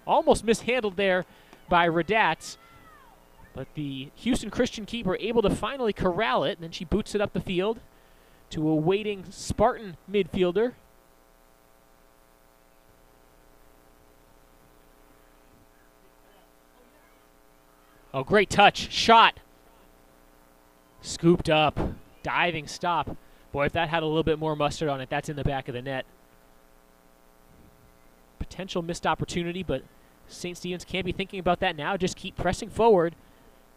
Almost mishandled there by Radatz. But the Houston Christian keeper able to finally corral it. And then she boots it up the field to a waiting Spartan midfielder. Oh, great touch. Shot. Scooped up. Diving stop. Boy, if that had a little bit more mustard on it, that's in the back of the net. Potential missed opportunity, but St. Stephen's can't be thinking about that now. Just keep pressing forward.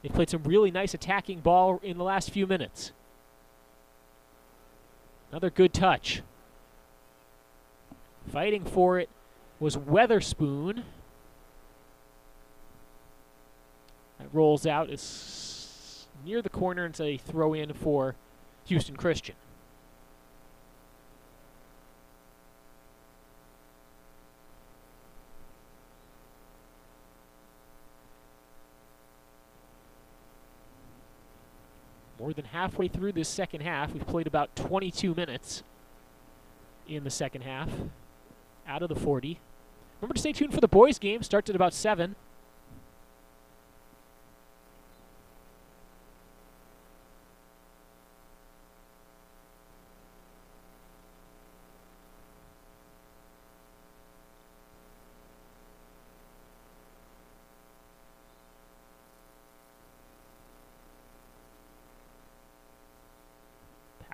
They've played some really nice attacking ball in the last few minutes. Another good touch. Fighting for it was Weatherspoon. That rolls out. It's near the corner. and a throw in for Houston Christian. More than halfway through this second half. We've played about 22 minutes in the second half out of the 40. Remember to stay tuned for the boys' game. Starts at about 7.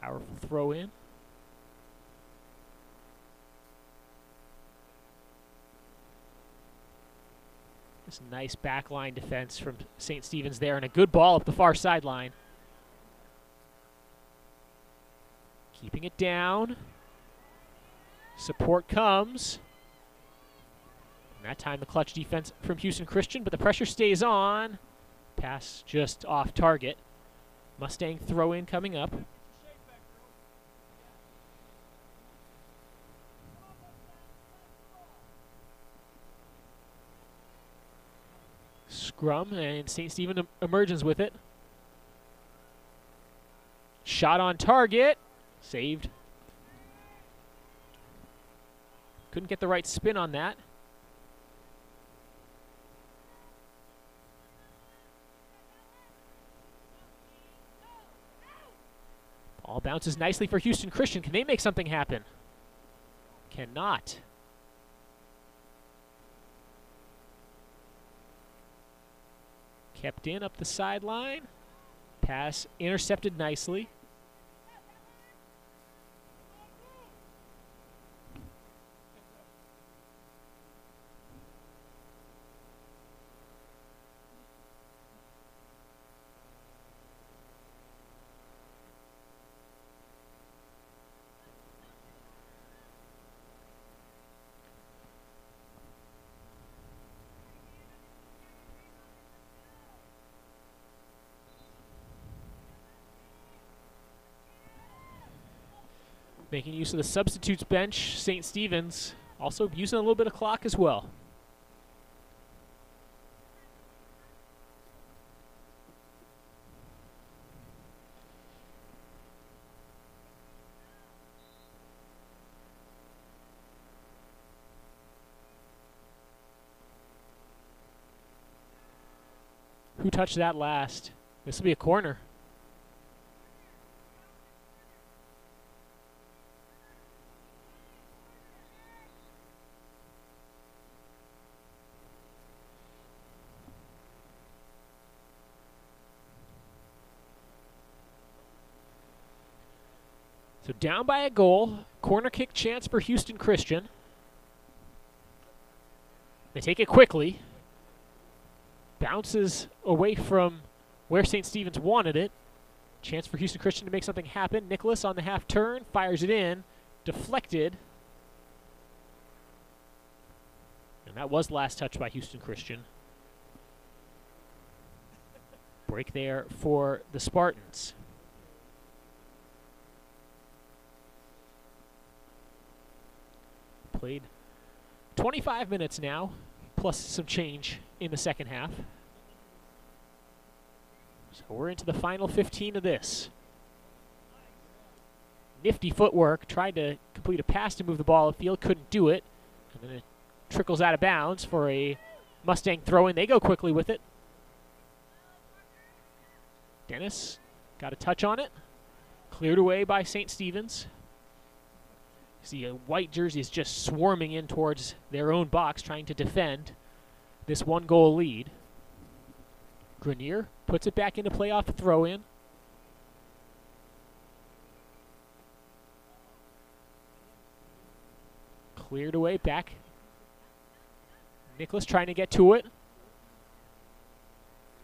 Powerful throw in. This nice backline defense from St. Stephen's there, and a good ball up the far sideline. Keeping it down. Support comes. And that time the clutch defense from Houston Christian, but the pressure stays on. Pass just off target. Mustang throw in coming up. Scrum, and St. Stephen em emerges with it. Shot on target. Saved. Couldn't get the right spin on that. Ball bounces nicely for Houston Christian. Can they make something happen? Cannot. Kept in up the sideline. Pass intercepted nicely. Making use of the substitutes bench, St. Stephen's also using a little bit of clock as well. Who touched that last? This will be a corner. Down by a goal, corner kick chance for Houston Christian. They take it quickly. Bounces away from where St. Stephen's wanted it. Chance for Houston Christian to make something happen. Nicholas on the half turn, fires it in. Deflected. And that was last touch by Houston Christian. Break there for the Spartans. Played 25 minutes now, plus some change in the second half. So we're into the final 15 of this. Nifty footwork, tried to complete a pass to move the ball upfield, couldn't do it. And then it trickles out of bounds for a Mustang throw in. They go quickly with it. Dennis got a touch on it. Cleared away by St. Stephen's. See, a white jersey is just swarming in towards their own box, trying to defend this one goal lead. Grenier puts it back into play off the throw in. Cleared away back. Nicholas trying to get to it.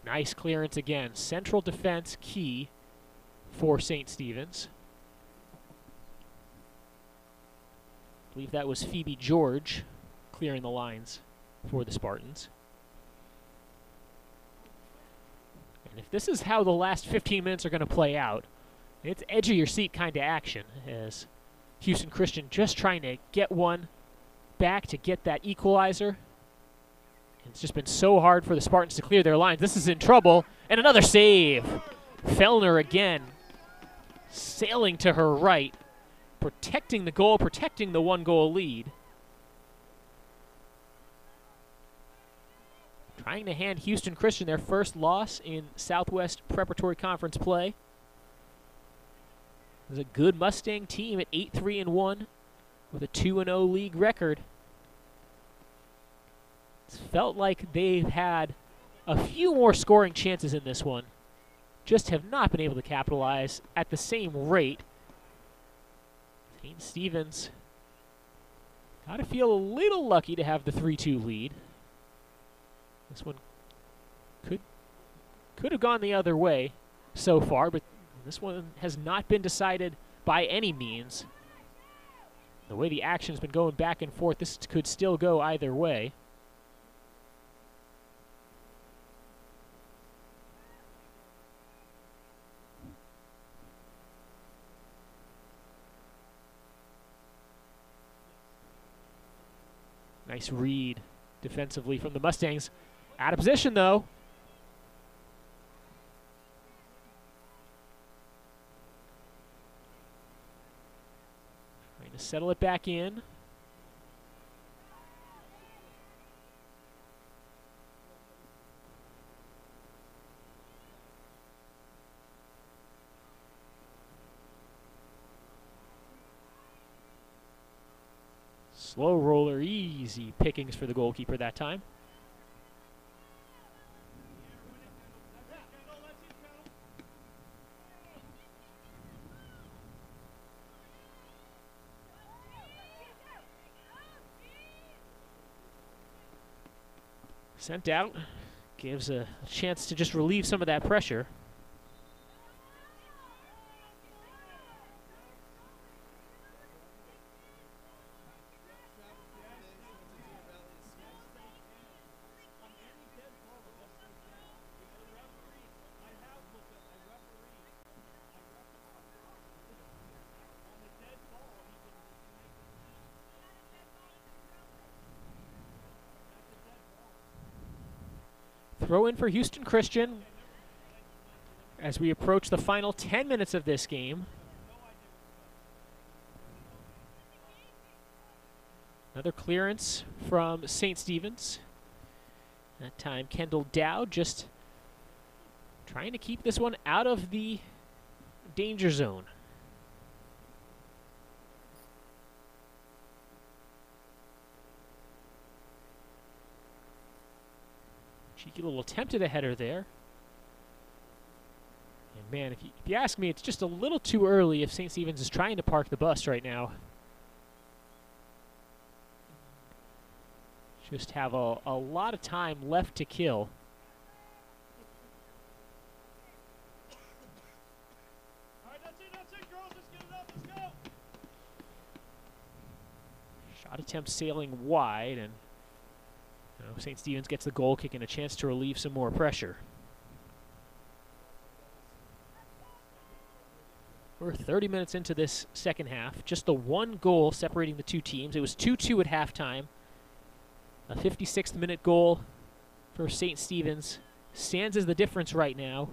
Nice clearance again. Central defense key for St. Stephen's. I believe that was Phoebe George clearing the lines for the Spartans. And if this is how the last 15 minutes are going to play out, it's edge of your seat kind of action as Houston Christian just trying to get one back to get that equalizer. It's just been so hard for the Spartans to clear their lines. This is in trouble. And another save. Fellner again sailing to her right, protecting the goal, protecting the one goal lead. Trying to hand Houston Christian their first loss in Southwest Preparatory Conference play. There's a good Mustang team at 8 3 and 1 with a 2 0 league record. It's felt like they've had a few more scoring chances in this one, just have not been able to capitalize at the same rate. St. Stephen's got to feel a little lucky to have the 3 2 lead. This one could could have gone the other way so far, but this one has not been decided by any means. The way the action's been going back and forth, this could still go either way. Nice read defensively from the Mustangs. Out of position, though. Trying to settle it back in. Slow roller, easy pickings for the goalkeeper that time. Sent out, gives a chance to just relieve some of that pressure. For Houston Christian as we approach the final 10 minutes of this game. Another clearance from St. Stephen's. That time, Kendall Dowd just trying to keep this one out of the danger zone. Cheeky little attempt at a header there. And man, if you, if you ask me, it's just a little too early if St. Stephen's is trying to park the bus right now. Just have a, a lot of time left to kill. Shot attempt sailing wide, and you St. Stephen's gets the goal kick and a chance to relieve some more pressure. We're 30 minutes into this second half. Just the one goal separating the two teams. It was 2-2 at halftime. A 56th minute goal for St. Stephen's. Stands as the difference right now.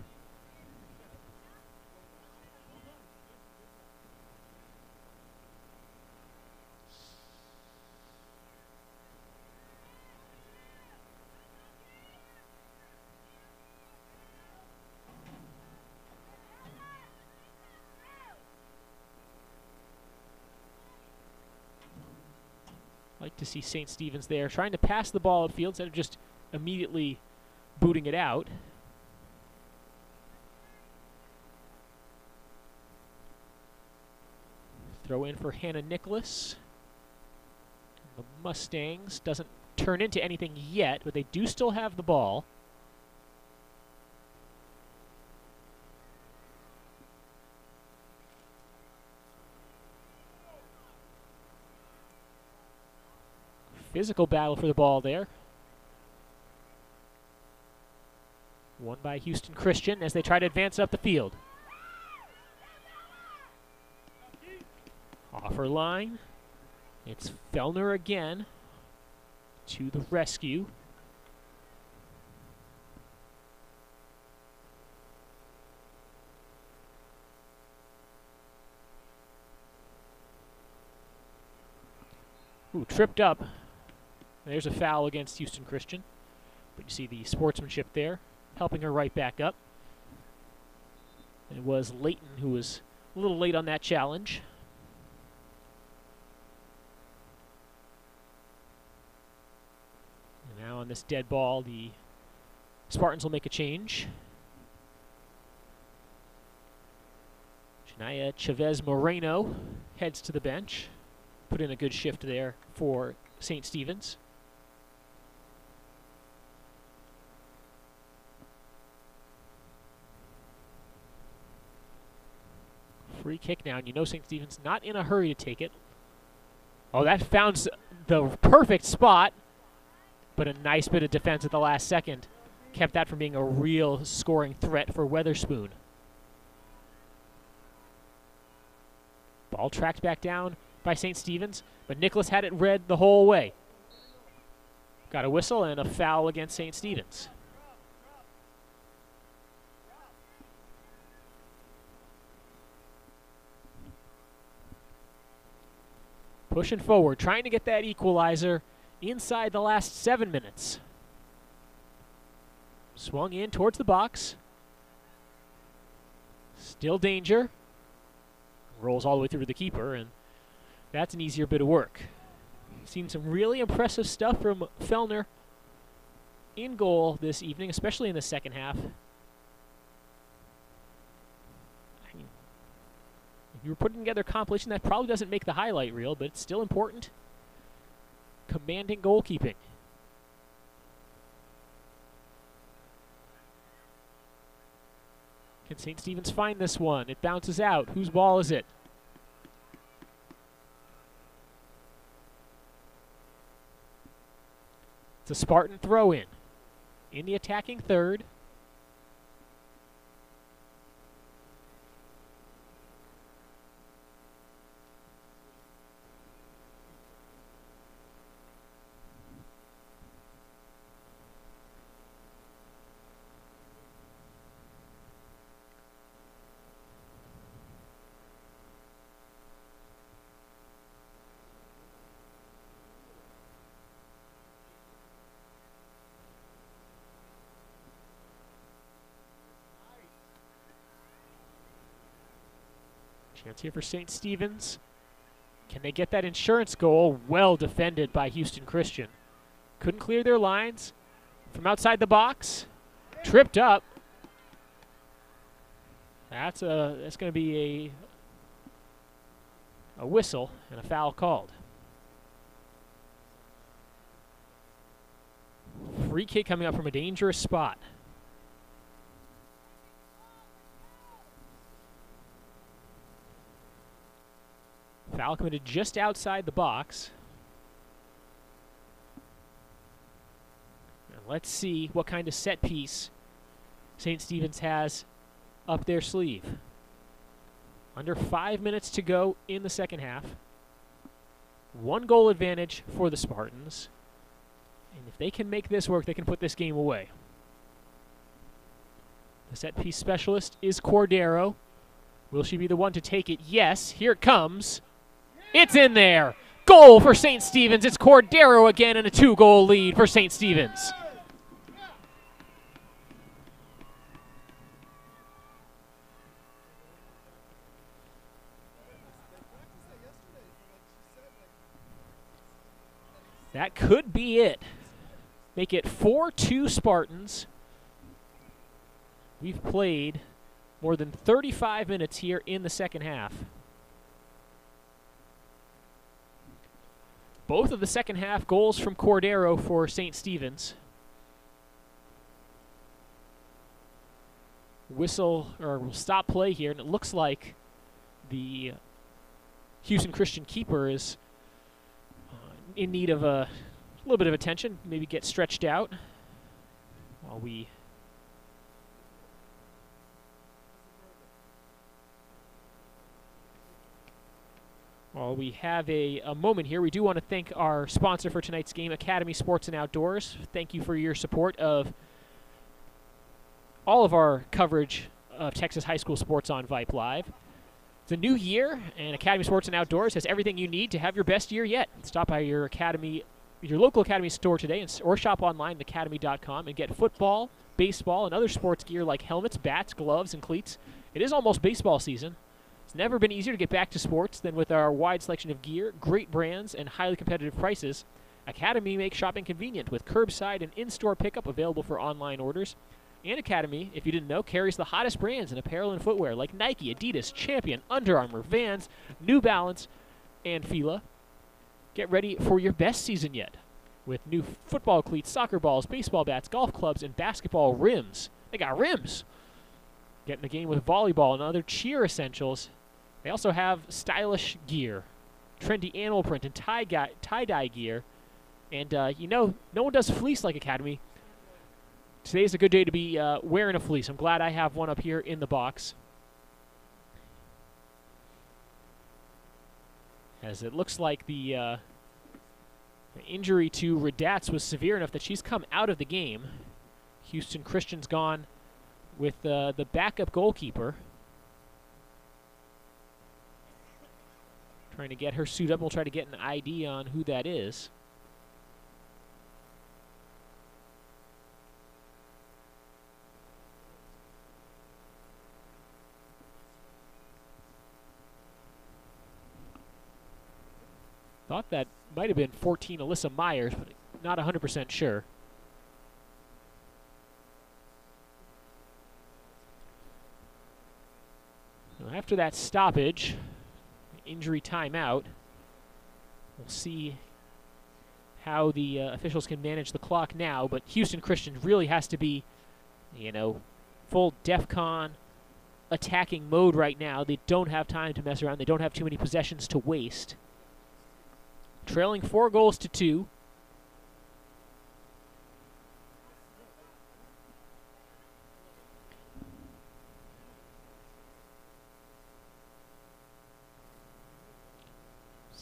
To see St. Stephen's there trying to pass the ball upfield instead of just immediately booting it out. Throw in for Hannah Nicholas. The Mustangs doesn't turn into anything yet, but they do still have the ball. Physical battle for the ball there. Won by Houston Christian as they try to advance up the field. Offer line. It's Fellner again to the rescue. Ooh, tripped up. There's a foul against Houston Christian. But you see the sportsmanship there, helping her right back up. It was Leighton who was a little late on that challenge. And now on this dead ball, the Spartans will make a change. Janaya Chavez Moreno heads to the bench. Put in a good shift there for St. Stephen's. Free kick now, and you know St. Stephen's not in a hurry to take it. Oh, that found the perfect spot, but a nice bit of defense at the last second kept that from being a real scoring threat for Weatherspoon. Ball tracked back down by St. Stephen's, but Nicholas had it read the whole way. Got a whistle and a foul against St. Stephen's. Pushing forward, trying to get that equalizer inside the last seven minutes. Swung in towards the box. Still danger. Rolls all the way through to the keeper, and that's an easier bit of work. Seen some really impressive stuff from Fellner in goal this evening, especially in the second half. If you were putting together a compilation, that probably doesn't make the highlight reel, but it's still important. Commanding goalkeeping. Can St. Stephen's find this one? It bounces out. Whose ball is it? It's a Spartan throw in. In the attacking third. Chance here for St. Stephen's. Can they get that insurance goal? Well defended by Houston Christian. Couldn't clear their lines. From outside the box. Tripped up. That's a that's going to be a a whistle and a foul called. Free kick coming up from a dangerous spot. Foul committed just outside the box. And let's see what kind of set piece St. Stephen's has up their sleeve. Under five minutes to go in the second half. One goal advantage for the Spartans. And if they can make this work, they can put this game away. The set piece specialist is Cordero. Will she be the one to take it? Yes. Here it comes. It's in there. Goal for St. Stephen's. It's Cordero again and a two goal lead for St. Stephen's. That could be it. Make it 4 2 Spartans. We've played more than 35 minutes here in the second half. Both of the second half goals from Cordero for St. Stephen's. Whistle, or we'll stop play here, and it looks like the Houston Christian keeper is uh, in need of a little bit of attention, maybe get stretched out while we While we have a, a moment here, we do want to thank our sponsor for tonight's game, Academy Sports and Outdoors. Thank you for your support of all of our coverage of Texas high school sports on VYPE Live. It's a new year, and Academy Sports and Outdoors has everything you need to have your best year yet. Stop by your Academy, your local Academy store today, and, or shop online at academy.com and get football, baseball, and other sports gear like helmets, bats, gloves, and cleats. It is almost baseball season. It's never been easier to get back to sports than with our wide selection of gear, great brands, and highly competitive prices. Academy makes shopping convenient with curbside and in-store pickup available for online orders. And Academy, if you didn't know, carries the hottest brands in apparel and footwear like Nike, Adidas, Champion, Under Armour, Vans, New Balance, and Fila. Get ready for your best season yet with new football cleats, soccer balls, baseball bats, golf clubs, and basketball rims. They got rims. Get in the game with volleyball and other cheer essentials they also have stylish gear, trendy animal print and tie-dye tie gear, and uh, you know no one does fleece like Academy. Today is a good day to be uh, wearing a fleece. I'm glad I have one up here in the box. As it looks like the, uh, the injury to Radatz was severe enough that she's come out of the game. Houston Christian's gone with uh, the backup goalkeeper. Trying to get her suit up. We'll try to get an ID on who that is. Thought that might have been 14 Alyssa Myers, but not 100% sure. after that stoppage, injury timeout. We'll see how the uh, officials can manage the clock now, but Houston Christian really has to be, you know, full DEFCON attacking mode right now. They don't have time to mess around. They don't have too many possessions to waste. Trailing four goals to two.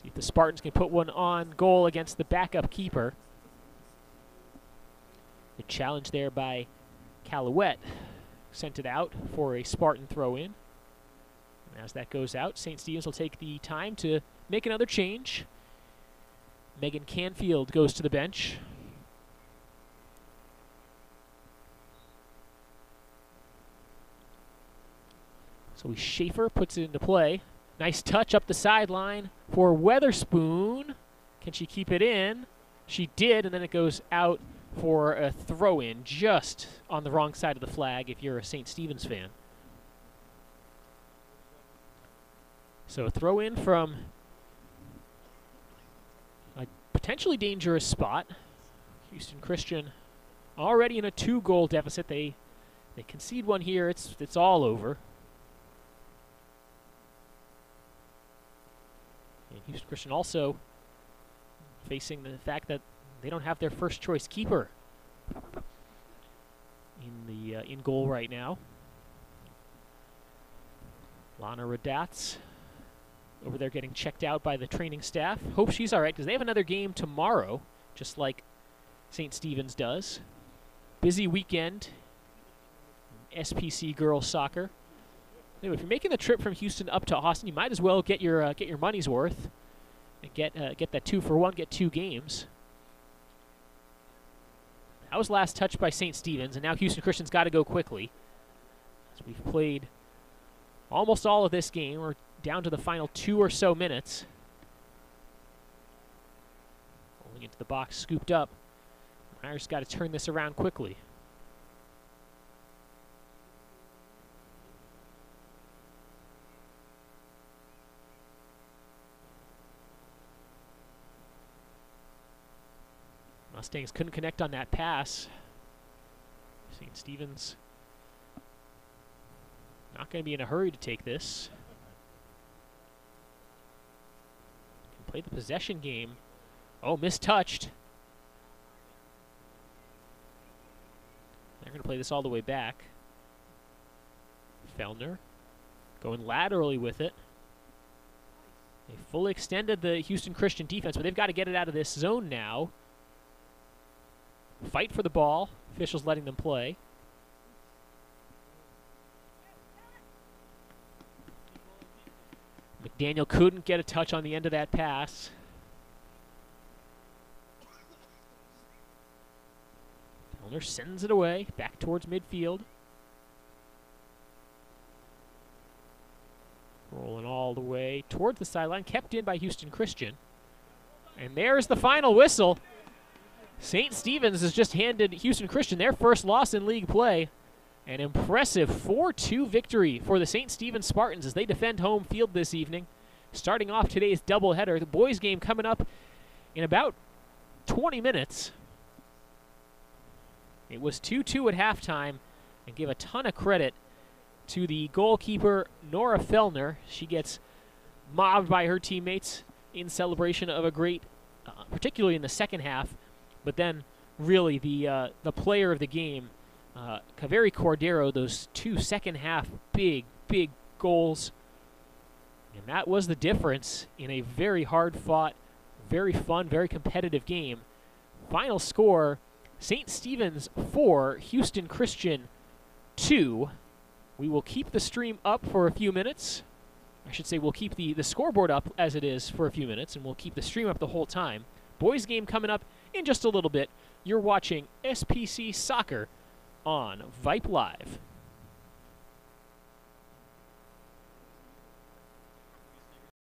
See if the Spartans can put one on goal against the backup keeper. The challenge there by Calouette sent it out for a Spartan throw in. As that goes out, St. Stephen's will take the time to make another change. Megan Canfield goes to the bench. So Schaefer puts it into play Nice touch up the sideline for Weatherspoon. Can she keep it in? She did, and then it goes out for a throw in just on the wrong side of the flag if you're a St. Stephen's fan. So a throw in from a potentially dangerous spot. Houston Christian already in a two goal deficit. They they concede one here. It's it's all over. Houston Christian also facing the fact that they don't have their first choice keeper in the uh, in goal right now. Lana Radatz over there getting checked out by the training staff. Hope she's all right because they have another game tomorrow, just like St. Stephen's does. Busy weekend. SPC girls soccer. Anyway, if you're making the trip from Houston up to Austin, you might as well get your uh, get your money's worth and get uh, get that two for one, get two games. That was last touched by St. Stephen's, and now Houston Christian's got to go quickly. As we've played almost all of this game. We're down to the final two or so minutes. Rolling into the box, scooped up. Myers got to turn this around quickly. Mustangs couldn't connect on that pass. St. Stephen's not going to be in a hurry to take this. Can play the possession game. Oh, mistouched. They're going to play this all the way back. Fellner going laterally with it. They fully extended the Houston Christian defense, but they've got to get it out of this zone now. Fight for the ball. Officials letting them play. McDaniel couldn't get a touch on the end of that pass. Fellner sends it away back towards midfield. Rolling all the way towards the sideline, kept in by Houston Christian. And there's the final whistle. St. Stephen's has just handed Houston Christian their first loss in league play. An impressive 4 2 victory for the St. Stephen's Spartans as they defend home field this evening. Starting off today's doubleheader, the boys' game coming up in about 20 minutes. It was 2 2 at halftime and give a ton of credit to the goalkeeper, Nora Fellner. She gets mobbed by her teammates in celebration of a great, uh, particularly in the second half, but then really the uh, the player of the game, uh, Kaveri Cordero, those two second half big, big goals. And that was the difference in a very hard fought, very fun, very competitive game. Final score St. Stephen's 4, Houston Christian 2. We will keep the stream up for a few minutes. I should say we'll keep the, the scoreboard up as it is for a few minutes, and we'll keep the stream up the whole time. Boys game coming up in just a little bit. You're watching SPC Soccer on VYPE Live.